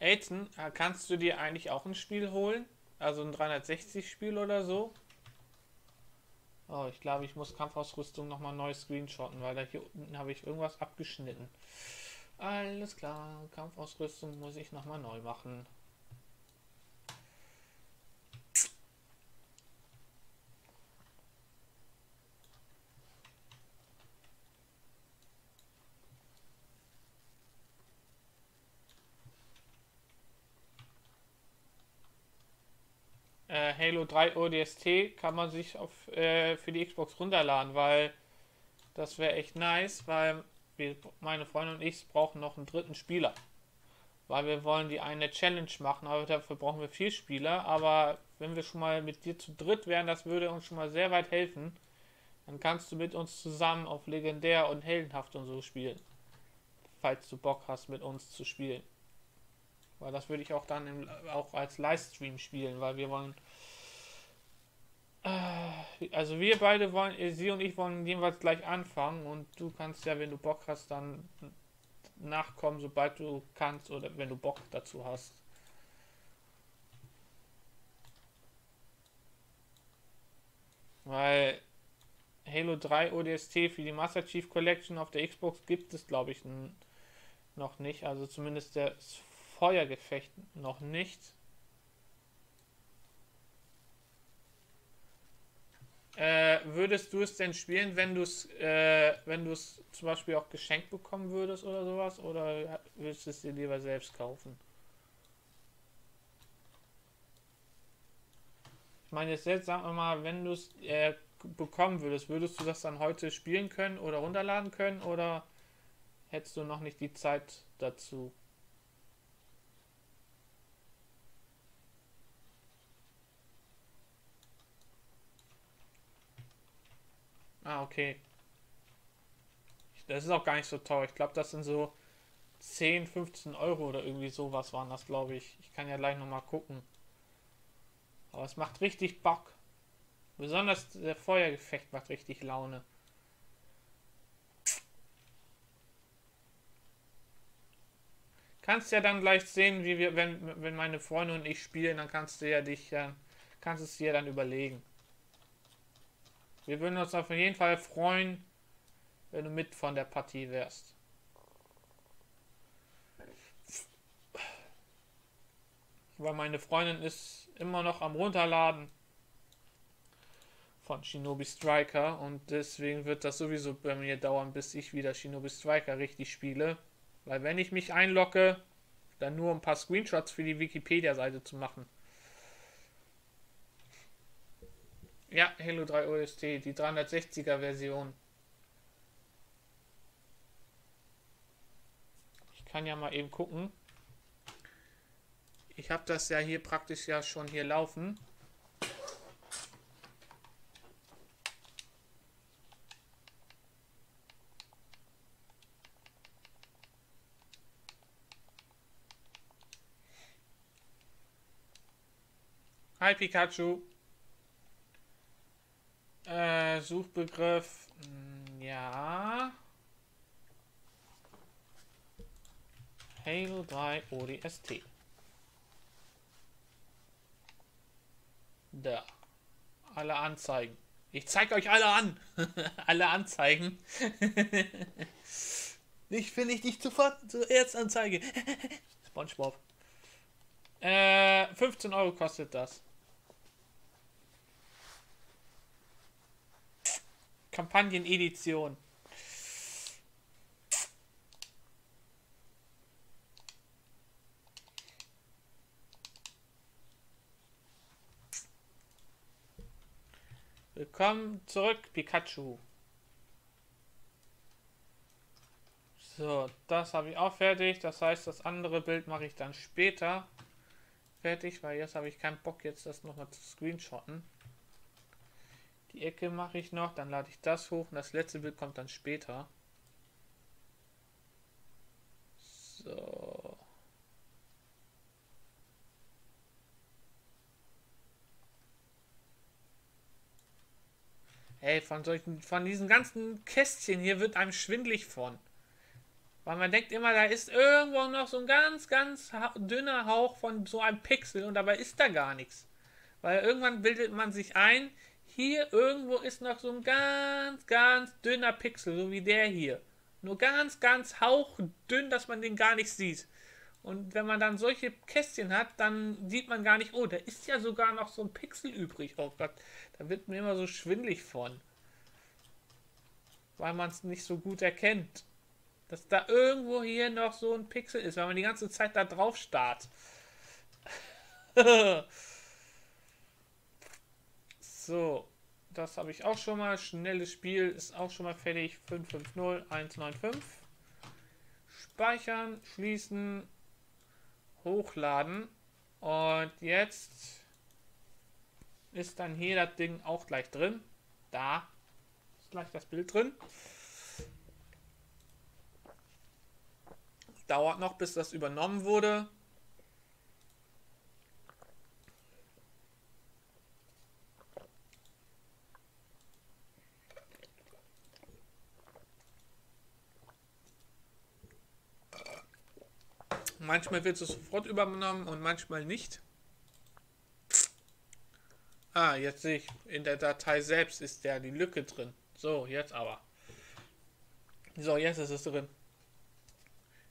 Aiden, äh, kannst du dir eigentlich auch ein Spiel holen? Also ein 360-Spiel oder so? Oh, ich glaube, ich muss Kampfausrüstung nochmal neu screenshotten, weil da hier unten habe ich irgendwas abgeschnitten. Alles klar, Kampfausrüstung muss ich nochmal neu machen. Äh, Halo 3 ODST kann man sich auf, äh, für die Xbox runterladen, weil das wäre echt nice, weil wir, meine Freundin und ich brauchen noch einen dritten Spieler. Weil wir wollen die eine Challenge machen, aber dafür brauchen wir vier Spieler. Aber wenn wir schon mal mit dir zu dritt wären, das würde uns schon mal sehr weit helfen. Dann kannst du mit uns zusammen auf Legendär und Heldenhaft und so spielen. Falls du Bock hast, mit uns zu spielen. Weil das würde ich auch dann im, auch als Livestream spielen, weil wir wollen also wir beide wollen, äh, sie und ich wollen jeweils gleich anfangen und du kannst ja, wenn du Bock hast, dann nachkommen, sobald du kannst oder wenn du Bock dazu hast. Weil Halo 3 ODST für die Master Chief Collection auf der Xbox gibt es, glaube ich, noch nicht. Also zumindest das Feuergefecht noch nicht. Äh, würdest du es denn spielen, wenn du es, äh, wenn du es zum Beispiel auch geschenkt bekommen würdest oder sowas? Oder würdest du es dir lieber selbst kaufen? Ich meine, jetzt, jetzt sagen wir mal, wenn du es äh, bekommen würdest, würdest du das dann heute spielen können oder runterladen können? Oder hättest du noch nicht die Zeit dazu? Ah, okay. Das ist auch gar nicht so teuer. Ich glaube, das sind so 10, 15 Euro oder irgendwie sowas waren das, glaube ich. Ich kann ja gleich nochmal gucken. Aber es macht richtig Bock. Besonders der Feuergefecht macht richtig Laune. Kannst ja dann gleich sehen, wie wir, wenn, wenn meine Freunde und ich spielen, dann kannst du ja dich, dann kannst es dir dann überlegen. Wir würden uns auf jeden Fall freuen, wenn du mit von der Partie wärst. Weil meine Freundin ist immer noch am Runterladen von Shinobi Striker und deswegen wird das sowieso bei mir dauern, bis ich wieder Shinobi Striker richtig spiele. Weil wenn ich mich einlogge, dann nur ein paar Screenshots für die Wikipedia-Seite zu machen. Ja, Halo 3 OST, die 360er Version. Ich kann ja mal eben gucken. Ich habe das ja hier praktisch ja schon hier laufen. Hi Pikachu. Äh, Suchbegriff. Hm, ja. Halo 3 ODST. Da. Alle Anzeigen. Ich zeige euch alle an. alle Anzeigen. ich finde ich nicht sofort zuerst Anzeige. SpongeBob. Äh, 15 Euro kostet das. Kampagnenedition. Willkommen zurück, Pikachu. So, das habe ich auch fertig. Das heißt, das andere Bild mache ich dann später fertig, weil jetzt habe ich keinen Bock, jetzt das nochmal zu screenshotten. Die Ecke mache ich noch, dann lade ich das hoch und das letzte Bild kommt dann später. So. Hey, von solchen, von diesen ganzen Kästchen hier wird einem schwindlig von. Weil man denkt immer, da ist irgendwo noch so ein ganz, ganz dünner Hauch von so einem Pixel und dabei ist da gar nichts. Weil irgendwann bildet man sich ein, hier irgendwo ist noch so ein ganz, ganz dünner Pixel, so wie der hier. Nur ganz, ganz hauchdünn, dass man den gar nicht sieht. Und wenn man dann solche Kästchen hat, dann sieht man gar nicht, oh, da ist ja sogar noch so ein Pixel übrig. Oh Gott, da wird mir immer so schwindlig von. Weil man es nicht so gut erkennt. Dass da irgendwo hier noch so ein Pixel ist, weil man die ganze Zeit da drauf starrt. So, das habe ich auch schon mal. Schnelles Spiel ist auch schon mal fertig. 550 195. Speichern, schließen, hochladen. Und jetzt ist dann hier das Ding auch gleich drin. Da ist gleich das Bild drin. Dauert noch, bis das übernommen wurde. Manchmal wird es sofort übernommen und manchmal nicht. Ah, jetzt sehe ich, in der Datei selbst ist der die Lücke drin. So, jetzt aber. So, jetzt ist es drin.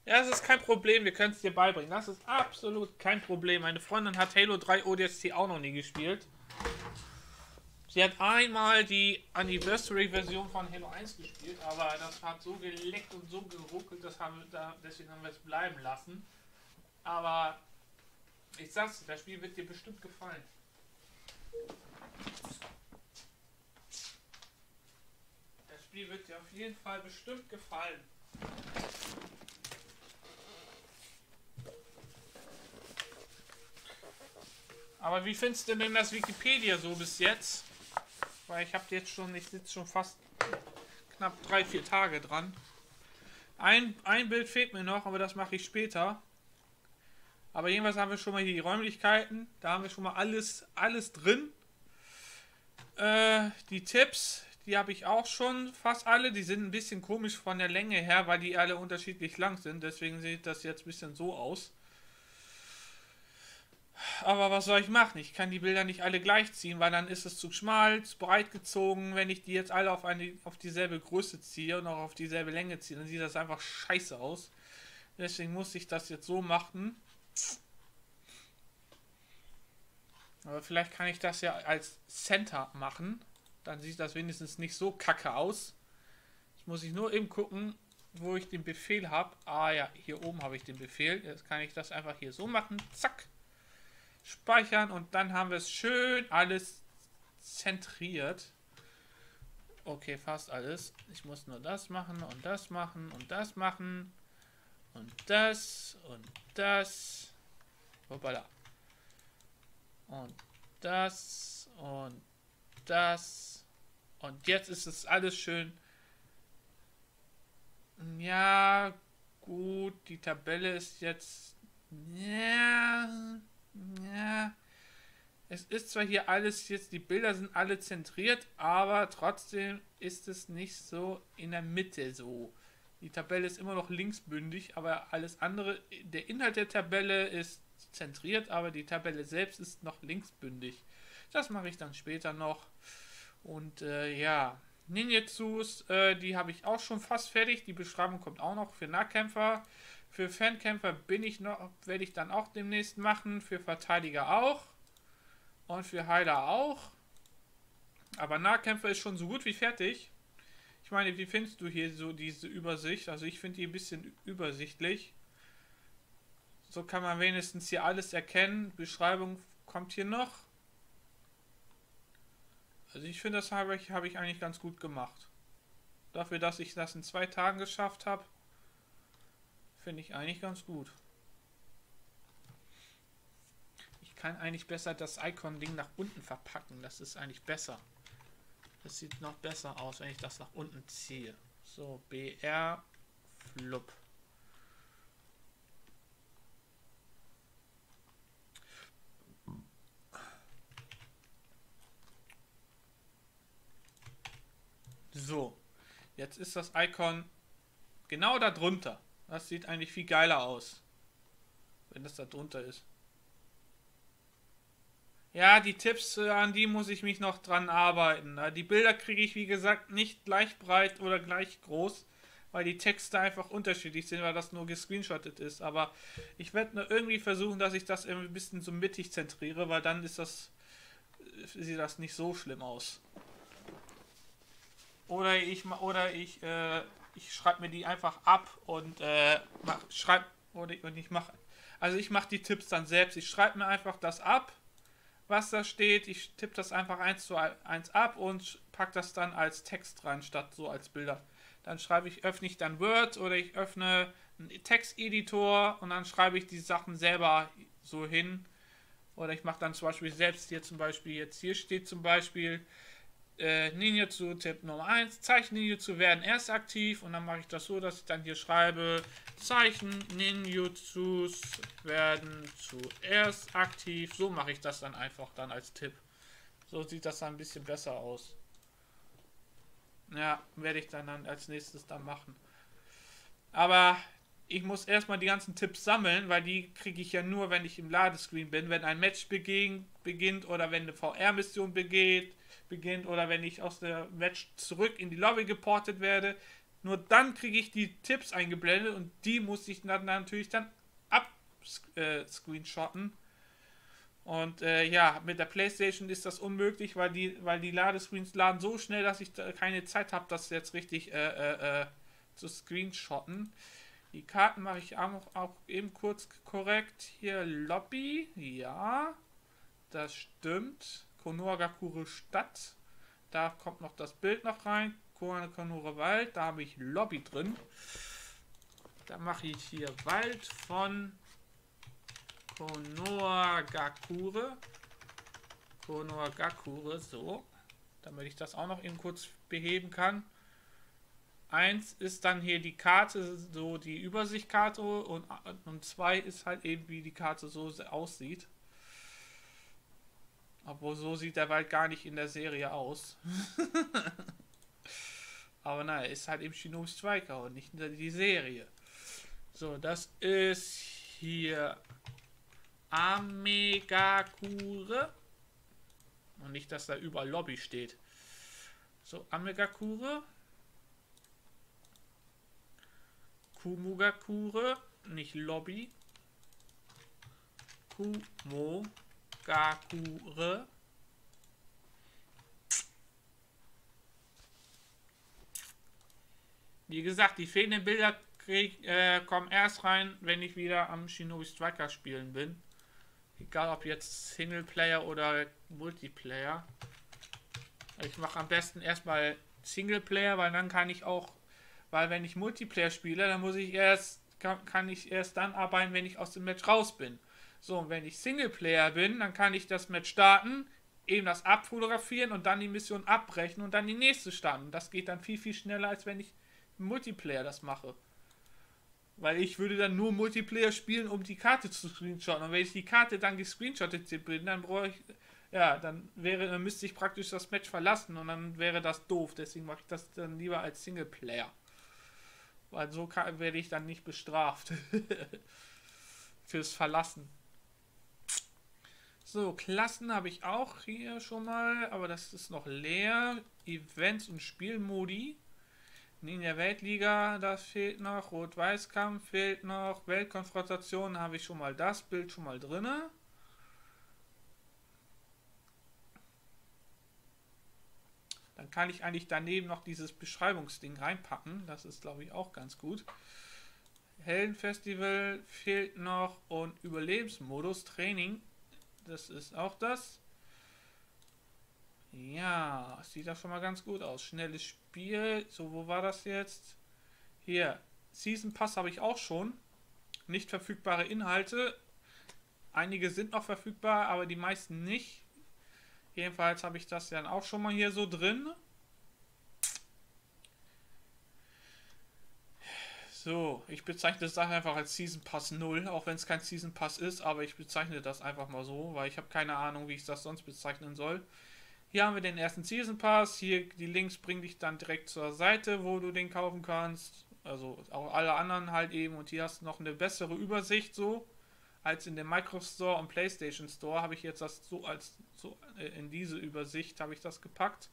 Ja, es ist kein Problem, wir können es dir beibringen. Das ist absolut kein Problem. Meine Freundin hat Halo 3 ODST auch noch nie gespielt. Sie hat einmal die Anniversary-Version von Halo 1 gespielt, aber das hat so geleckt und so geruckelt, das haben, da, deswegen haben wir es bleiben lassen. Aber ich sag's dir, das Spiel wird dir bestimmt gefallen. Das Spiel wird dir auf jeden Fall bestimmt gefallen. Aber wie findest du denn das Wikipedia so bis jetzt? Weil ich habe jetzt schon, ich sitze schon fast knapp drei, vier Tage dran. Ein, ein Bild fehlt mir noch, aber das mache ich später. Aber jedenfalls haben wir schon mal hier die Räumlichkeiten. Da haben wir schon mal alles, alles drin. Äh, die Tipps, die habe ich auch schon fast alle. Die sind ein bisschen komisch von der Länge her, weil die alle unterschiedlich lang sind. Deswegen sieht das jetzt ein bisschen so aus. Aber was soll ich machen? Ich kann die Bilder nicht alle gleich ziehen, weil dann ist es zu schmal, zu breit gezogen. Wenn ich die jetzt alle auf, eine, auf dieselbe Größe ziehe und auch auf dieselbe Länge ziehe, dann sieht das einfach scheiße aus. Deswegen muss ich das jetzt so machen. Aber vielleicht kann ich das ja als Center machen. Dann sieht das wenigstens nicht so kacke aus. Jetzt muss ich nur eben gucken, wo ich den Befehl habe. Ah ja, hier oben habe ich den Befehl. Jetzt kann ich das einfach hier so machen. Zack. Speichern und dann haben wir es schön alles zentriert. Okay, fast alles. Ich muss nur das machen und das machen und das machen. Und das und das. Hoppala. Und das und das. Und jetzt ist es alles schön. Ja, gut. Die Tabelle ist jetzt. Ja. Ja. Es ist zwar hier alles jetzt, die Bilder sind alle zentriert, aber trotzdem ist es nicht so in der Mitte so. Die Tabelle ist immer noch linksbündig, aber alles andere, der Inhalt der Tabelle ist zentriert, aber die Tabelle selbst ist noch linksbündig. Das mache ich dann später noch. Und äh, ja, Ninjutsus, äh, die habe ich auch schon fast fertig. Die Beschreibung kommt auch noch für Nahkämpfer. Für Fankämpfer bin ich noch, werde ich dann auch demnächst machen. Für Verteidiger auch. Und für Heiler auch. Aber Nahkämpfer ist schon so gut wie fertig. Ich meine, wie findest du hier so diese Übersicht? Also ich finde die ein bisschen übersichtlich. So kann man wenigstens hier alles erkennen. Beschreibung kommt hier noch. Also ich finde, das habe ich, habe ich eigentlich ganz gut gemacht. Dafür, dass ich das in zwei Tagen geschafft habe, finde ich eigentlich ganz gut. Ich kann eigentlich besser das Icon-Ding nach unten verpacken. Das ist eigentlich besser. Das sieht noch besser aus, wenn ich das nach unten ziehe. So, BR Flup. So, jetzt ist das Icon genau da drunter. Das sieht eigentlich viel geiler aus, wenn das da drunter ist. Ja, die Tipps, äh, an die muss ich mich noch dran arbeiten. Die Bilder kriege ich, wie gesagt, nicht gleich breit oder gleich groß, weil die Texte einfach unterschiedlich sind, weil das nur gescreenshottet ist. Aber ich werde nur irgendwie versuchen, dass ich das ein bisschen so mittig zentriere, weil dann ist das, äh, sieht das nicht so schlimm aus. Oder ich, oder ich, äh, ich schreibe mir die einfach ab und äh, mach, schreib, oder, und ich mache, also ich mache die Tipps dann selbst. Ich schreibe mir einfach das ab was da steht. Ich tippe das einfach eins zu eins ab und packe das dann als Text rein, statt so als Bilder. Dann schreibe ich, öffne ich dann Word oder ich öffne einen Texteditor und dann schreibe ich die Sachen selber so hin. Oder ich mache dann zum Beispiel selbst hier zum Beispiel, jetzt hier steht zum Beispiel, äh, Ninjutsu Tipp Nummer 1, Zeichen Ninjutsu werden erst aktiv und dann mache ich das so, dass ich dann hier schreibe, Zeichen Ninjutsus werden zuerst aktiv. So mache ich das dann einfach dann als Tipp. So sieht das dann ein bisschen besser aus. Ja, werde ich dann, dann als nächstes dann machen. Aber ich muss erstmal die ganzen Tipps sammeln, weil die kriege ich ja nur, wenn ich im Ladescreen bin, wenn ein Match beginnt oder wenn eine VR-Mission begeht beginnt oder wenn ich aus der Match zurück in die Lobby geportet werde. Nur dann kriege ich die Tipps eingeblendet und die muss ich dann natürlich dann abscreenshotten. Äh, und äh, ja, mit der PlayStation ist das unmöglich, weil die, weil die Ladescreens laden so schnell, dass ich da keine Zeit habe, das jetzt richtig äh, äh, äh, zu screenshotten. Die Karten mache ich auch, auch eben kurz korrekt. Hier Lobby, ja, das stimmt. Konohagakure Stadt. Da kommt noch das Bild noch rein. Konohagakure Wald. Da habe ich Lobby drin. Da mache ich hier Wald von Konohagakure. Konohagakure, so. Damit ich das auch noch eben kurz beheben kann. Eins ist dann hier die Karte, so die Übersichtkarte und, und zwei ist halt eben, wie die Karte so aussieht. Obwohl so sieht der Wald gar nicht in der Serie aus. Aber naja, ist halt eben Shinobi Striker und nicht die Serie. So, das ist hier Amegakure. Und nicht, dass da überall Lobby steht. So, Amegakure. Kumugakure, nicht Lobby. Kumogakure. Wie gesagt, die fehlenden Bilder krieg, äh, kommen erst rein, wenn ich wieder am Shinobi Striker spielen bin. Egal ob jetzt Singleplayer oder Multiplayer. Ich mache am besten erstmal Singleplayer, weil dann kann ich auch, weil wenn ich Multiplayer spiele, dann muss ich erst, kann, kann ich erst dann arbeiten, wenn ich aus dem Match raus bin. So, und wenn ich Singleplayer bin, dann kann ich das Match starten, eben das abfotografieren und dann die Mission abbrechen und dann die nächste starten. Das geht dann viel, viel schneller, als wenn ich Multiplayer das mache. Weil ich würde dann nur Multiplayer spielen, um die Karte zu screenshotten. Und wenn ich die Karte dann gescreenshottet bin, dann brauche ich. Ja, dann wäre, dann müsste ich praktisch das Match verlassen und dann wäre das doof. Deswegen mache ich das dann lieber als Singleplayer. Weil so kann, werde ich dann nicht bestraft. Fürs Verlassen. So, Klassen habe ich auch hier schon mal, aber das ist noch leer. Events und Spielmodi. Ninja Weltliga, das fehlt noch. Rot-Weiß-Kampf fehlt noch. Weltkonfrontation habe ich schon mal das Bild schon mal drin. Dann kann ich eigentlich daneben noch dieses Beschreibungsding reinpacken. Das ist, glaube ich, auch ganz gut. Heldenfestival fehlt noch und Überlebensmodus Training. Das ist auch das. Ja, sieht das schon mal ganz gut aus. Schnelles Spiel. So, wo war das jetzt? Hier. Season Pass habe ich auch schon. Nicht verfügbare Inhalte. Einige sind noch verfügbar, aber die meisten nicht. Jedenfalls habe ich das dann auch schon mal hier so drin. So, ich bezeichne das einfach als Season Pass 0, auch wenn es kein Season Pass ist, aber ich bezeichne das einfach mal so, weil ich habe keine Ahnung, wie ich das sonst bezeichnen soll. Hier haben wir den ersten Season Pass. Hier die Links bringen dich dann direkt zur Seite, wo du den kaufen kannst. Also auch alle anderen halt eben. Und hier hast du noch eine bessere Übersicht so als in dem Microsoft Store und PlayStation Store. Habe ich jetzt das so als so äh, in diese Übersicht habe ich das gepackt.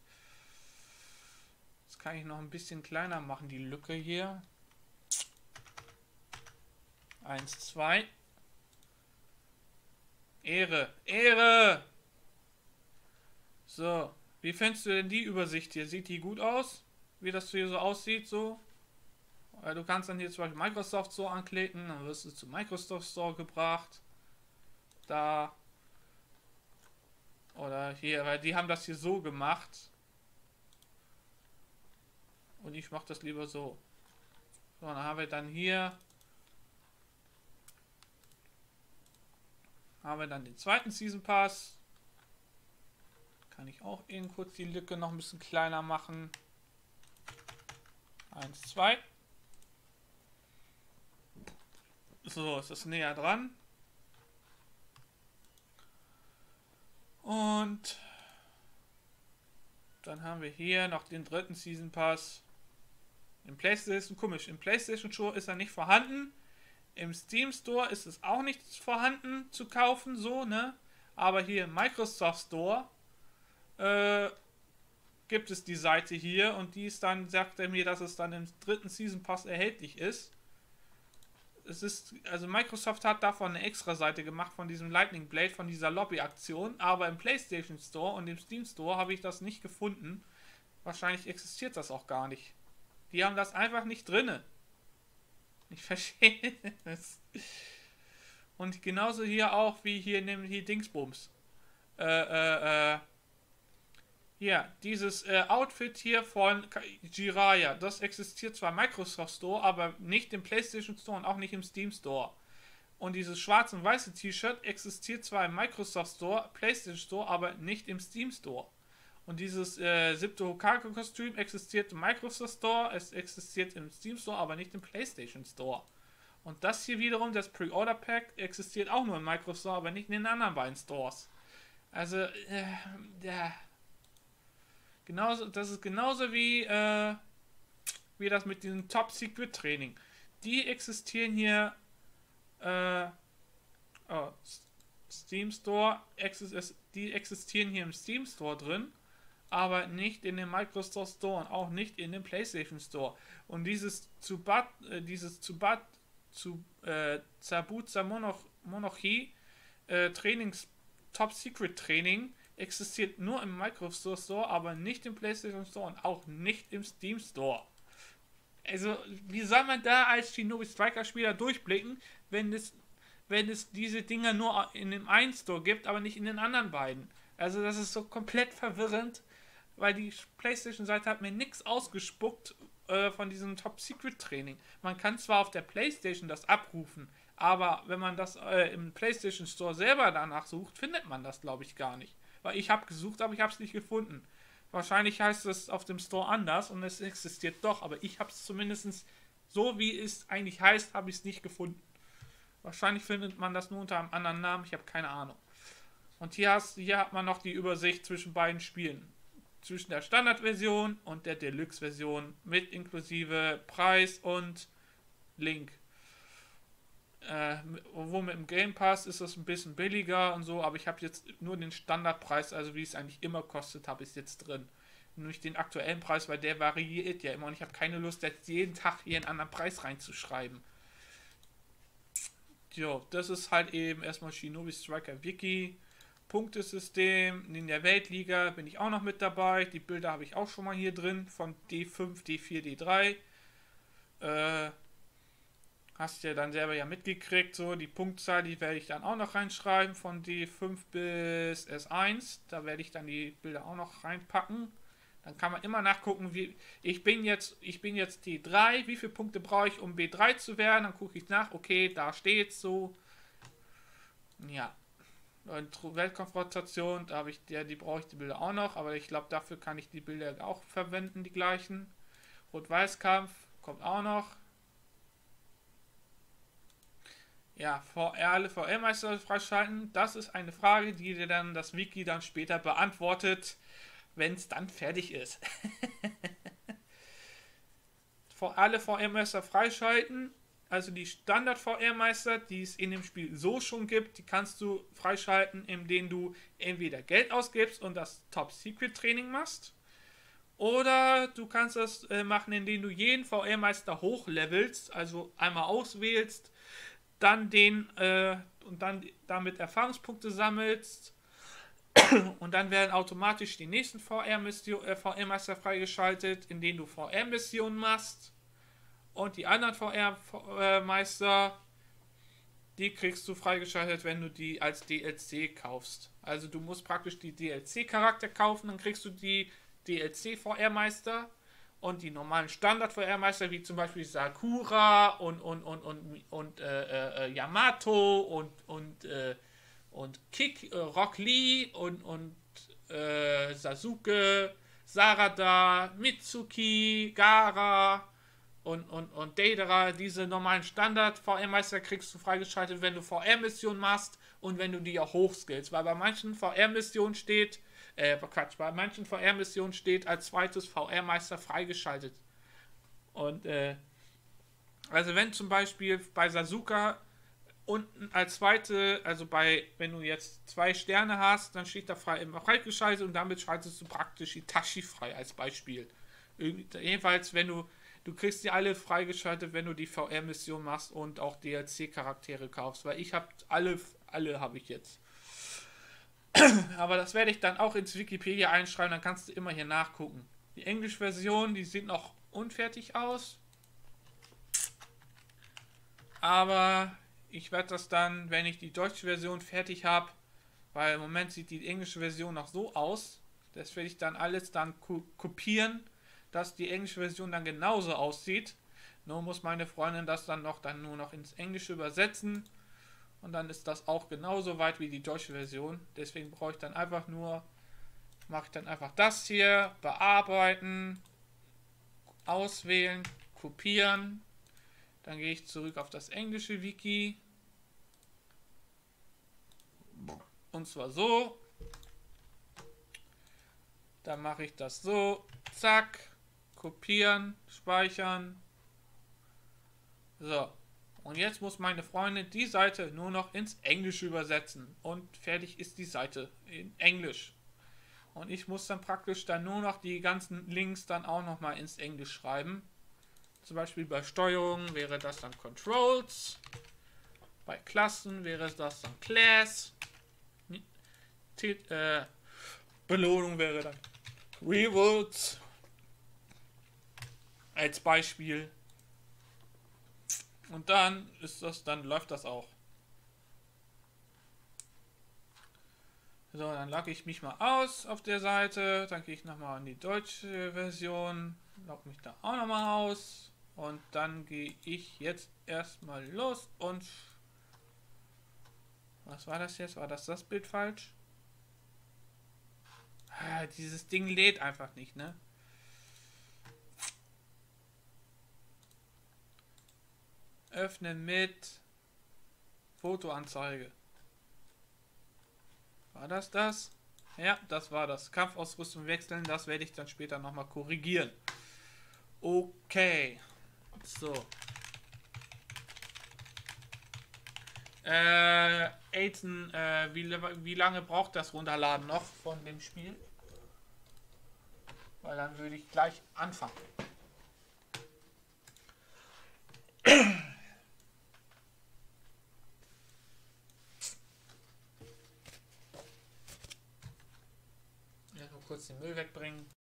Das kann ich noch ein bisschen kleiner machen, die Lücke hier. 1, 2. Ehre, Ehre! So, wie findest du denn die Übersicht hier? Sieht die gut aus? Wie das hier so aussieht, so? Du kannst dann hier zum Beispiel Microsoft Store anklicken, dann wirst du zu Microsoft Store gebracht. Da. Oder hier, weil die haben das hier so gemacht. Und ich mache das lieber so. So, dann haben wir dann hier. Haben wir dann den zweiten Season Pass. Kann ich auch eben kurz die Lücke noch ein bisschen kleiner machen. 1, 2. So, ist das näher dran. Und dann haben wir hier noch den dritten Season Pass. Im PlayStation, komisch, im PlayStation Store ist er nicht vorhanden. Im Steam Store ist es auch nicht vorhanden zu kaufen, so, ne? Aber hier im Microsoft Store äh, gibt es die Seite hier und die ist dann, sagt er mir, dass es dann im dritten Season Pass erhältlich ist. Es ist, also Microsoft hat davon eine extra Seite gemacht von diesem Lightning Blade, von dieser Lobby-Aktion, aber im PlayStation Store und im Steam Store habe ich das nicht gefunden. Wahrscheinlich existiert das auch gar nicht. Die haben das einfach nicht drinne. Ich verstehe es. Und genauso hier auch wie hier nämlich hier Dingsbums. Äh, äh, äh, ja, dieses äh, Outfit hier von Jiraya, das existiert zwar im Microsoft Store, aber nicht im PlayStation Store und auch nicht im Steam Store. Und dieses schwarze und weiße T-Shirt existiert zwar im Microsoft Store, PlayStation Store, aber nicht im Steam Store. Und dieses äh, siebte Hokage-Kostüm existiert im Microsoft Store, es existiert im Steam Store, aber nicht im PlayStation Store. Und das hier wiederum, das Pre-Order Pack, existiert auch nur im Microsoft Store, aber nicht in den anderen beiden Stores. Also, äh, ja Genauso, das ist genauso wie, äh, wie das mit diesem Top Secret Training. Die existieren hier. Äh, oh, Steam Store, die existieren hier im Steam Store drin, aber nicht in dem Microsoft Store und auch nicht in dem PlayStation Store. Und dieses Zubat, äh, dieses Zubat, zu äh, Zabuza Monoch, Monochi äh, Trainings, Top Secret Training existiert nur im Microsoft Store, aber nicht im PlayStation Store und auch nicht im Steam Store. Also, wie soll man da als Shinobi Striker Spieler durchblicken, wenn es, wenn es diese Dinger nur in dem einen Store gibt, aber nicht in den anderen beiden? Also, das ist so komplett verwirrend, weil die PlayStation-Seite hat mir nichts ausgespuckt äh, von diesem Top Secret Training. Man kann zwar auf der PlayStation das abrufen, aber wenn man das äh, im PlayStation Store selber danach sucht, findet man das, glaube ich, gar nicht. Weil ich habe gesucht, aber ich habe es nicht gefunden. Wahrscheinlich heißt es auf dem Store anders und es existiert doch, aber ich habe es zumindest so, wie es eigentlich heißt, habe ich es nicht gefunden. Wahrscheinlich findet man das nur unter einem anderen Namen, ich habe keine Ahnung. Und hier, hast, hier hat man noch die Übersicht zwischen beiden Spielen. Zwischen der Standardversion und der Deluxe-Version mit inklusive Preis und Link. Äh, wo mit dem Game Pass ist das ein bisschen billiger und so, aber ich habe jetzt nur den Standardpreis, also wie es eigentlich immer kostet, habe ich jetzt drin. Nur nicht den aktuellen Preis, weil der variiert ja immer und ich habe keine Lust, jetzt jeden Tag hier einen anderen Preis reinzuschreiben. Jo, das ist halt eben erstmal Shinobi Striker Wiki. Punktesystem in der Weltliga bin ich auch noch mit dabei. Die Bilder habe ich auch schon mal hier drin von D5, D4, D3. Äh, Hast ja dann selber ja mitgekriegt, so die Punktzahl, die werde ich dann auch noch reinschreiben von D5 bis S1. Da werde ich dann die Bilder auch noch reinpacken. Dann kann man immer nachgucken, wie ich bin jetzt, ich bin jetzt D3, wie viele Punkte brauche ich, um B3 zu werden? Dann gucke ich nach, okay, da steht so. Ja. Weltkonfrontation, da habe ich der, die brauche ich die Bilder auch noch, aber ich glaube, dafür kann ich die Bilder auch verwenden, die gleichen. Rot-Weiß-Kampf kommt auch noch. Ja, VR, alle VR-Meister freischalten, das ist eine Frage, die dir dann das Wiki dann später beantwortet, wenn es dann fertig ist. alle VR-Meister freischalten, also die Standard-VR-Meister, die es in dem Spiel so schon gibt, die kannst du freischalten, indem du entweder Geld ausgibst und das Top-Secret-Training machst, oder du kannst das äh, machen, indem du jeden VR-Meister hochlevelst, also einmal auswählst, dann den äh, und dann damit Erfahrungspunkte sammelst und dann werden automatisch die nächsten VR-Meister äh, VR freigeschaltet, in denen du VR-Missionen machst und die anderen VR-Meister, die kriegst du freigeschaltet, wenn du die als DLC kaufst. Also du musst praktisch die DLC-Charakter kaufen, dann kriegst du die DLC-VR-Meister und die normalen Standard-VR-Meister, wie zum Beispiel Sakura und, und, und, und, und äh, äh, Yamato und, und, äh, und Kick, äh, Rock Lee und, und äh, Sasuke, Sarada, Mitsuki, Gara und, und, und Deidara, diese normalen Standard-VR-Meister kriegst du freigeschaltet, wenn du VR-Missionen machst und wenn du die auch hochskillst. Weil bei manchen VR-Missionen steht, äh, Quatsch, bei manchen VR-Missionen steht als zweites VR-Meister freigeschaltet. Und, äh, also wenn zum Beispiel bei Sasuka unten als zweite, also bei, wenn du jetzt zwei Sterne hast, dann steht da frei, immer freigeschaltet und damit schaltest du praktisch Itachi frei als Beispiel. Jedenfalls, wenn du, du kriegst die alle freigeschaltet, wenn du die VR-Mission machst und auch DLC-Charaktere kaufst, weil ich habe alle, alle habe ich jetzt. Aber das werde ich dann auch ins Wikipedia einschreiben, dann kannst du immer hier nachgucken. Die englische Version, die sieht noch unfertig aus. Aber ich werde das dann, wenn ich die deutsche Version fertig habe, weil im Moment sieht die englische Version noch so aus, das werde ich dann alles dann kopieren, dass die englische Version dann genauso aussieht. Nur muss meine Freundin das dann noch dann nur noch ins Englische übersetzen und dann ist das auch genauso weit wie die deutsche Version. Deswegen brauche ich dann einfach nur, mache ich dann einfach das hier, bearbeiten, auswählen, kopieren. Dann gehe ich zurück auf das englische Wiki. Und zwar so. Dann mache ich das so. Zack. Kopieren, speichern. So. Und jetzt muss meine Freundin die Seite nur noch ins Englische übersetzen. Und fertig ist die Seite in Englisch. Und ich muss dann praktisch dann nur noch die ganzen Links dann auch nochmal ins Englisch schreiben. Zum Beispiel bei Steuerung wäre das dann Controls. Bei Klassen wäre das dann Class. Äh, Belohnung wäre dann Rewards. Als Beispiel. Und dann ist das, dann läuft das auch. So, dann logge ich mich mal aus auf der Seite. Dann gehe ich nochmal in die deutsche Version. Logge mich da auch nochmal aus. Und dann gehe ich jetzt erstmal los und... Was war das jetzt? War das das Bild falsch? Ah, dieses Ding lädt einfach nicht, ne? Öffnen mit Fotoanzeige. War das das? Ja, das war das. Kampfausrüstung wechseln, das werde ich dann später nochmal korrigieren. Okay. So. Äh, Aiden, äh, wie, wie lange braucht das Runterladen noch von dem Spiel? Weil dann würde ich gleich anfangen. Erstmal kurz den Müll wegbringen.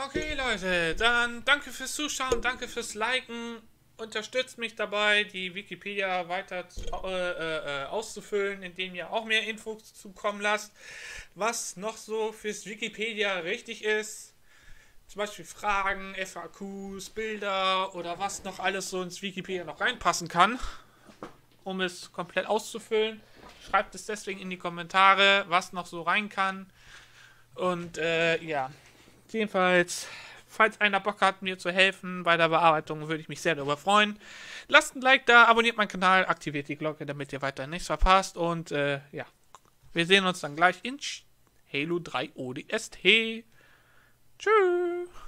Okay, Leute, dann danke fürs Zuschauen, danke fürs Liken. Unterstützt mich dabei, die Wikipedia weiter äh, äh, auszufüllen, indem ihr auch mehr Infos zukommen lasst, was noch so fürs Wikipedia richtig ist. Zum Beispiel Fragen, FAQs, Bilder oder was noch alles so ins Wikipedia noch reinpassen kann, um es komplett auszufüllen. Schreibt es deswegen in die Kommentare, was noch so rein kann. Und äh, ja. Jedenfalls, falls einer Bock hat, mir zu helfen bei der Bearbeitung, würde ich mich sehr darüber freuen. Lasst ein Like da, abonniert meinen Kanal, aktiviert die Glocke, damit ihr weiter nichts verpasst. Und äh, ja, wir sehen uns dann gleich in Halo 3 ODST. Tschüss.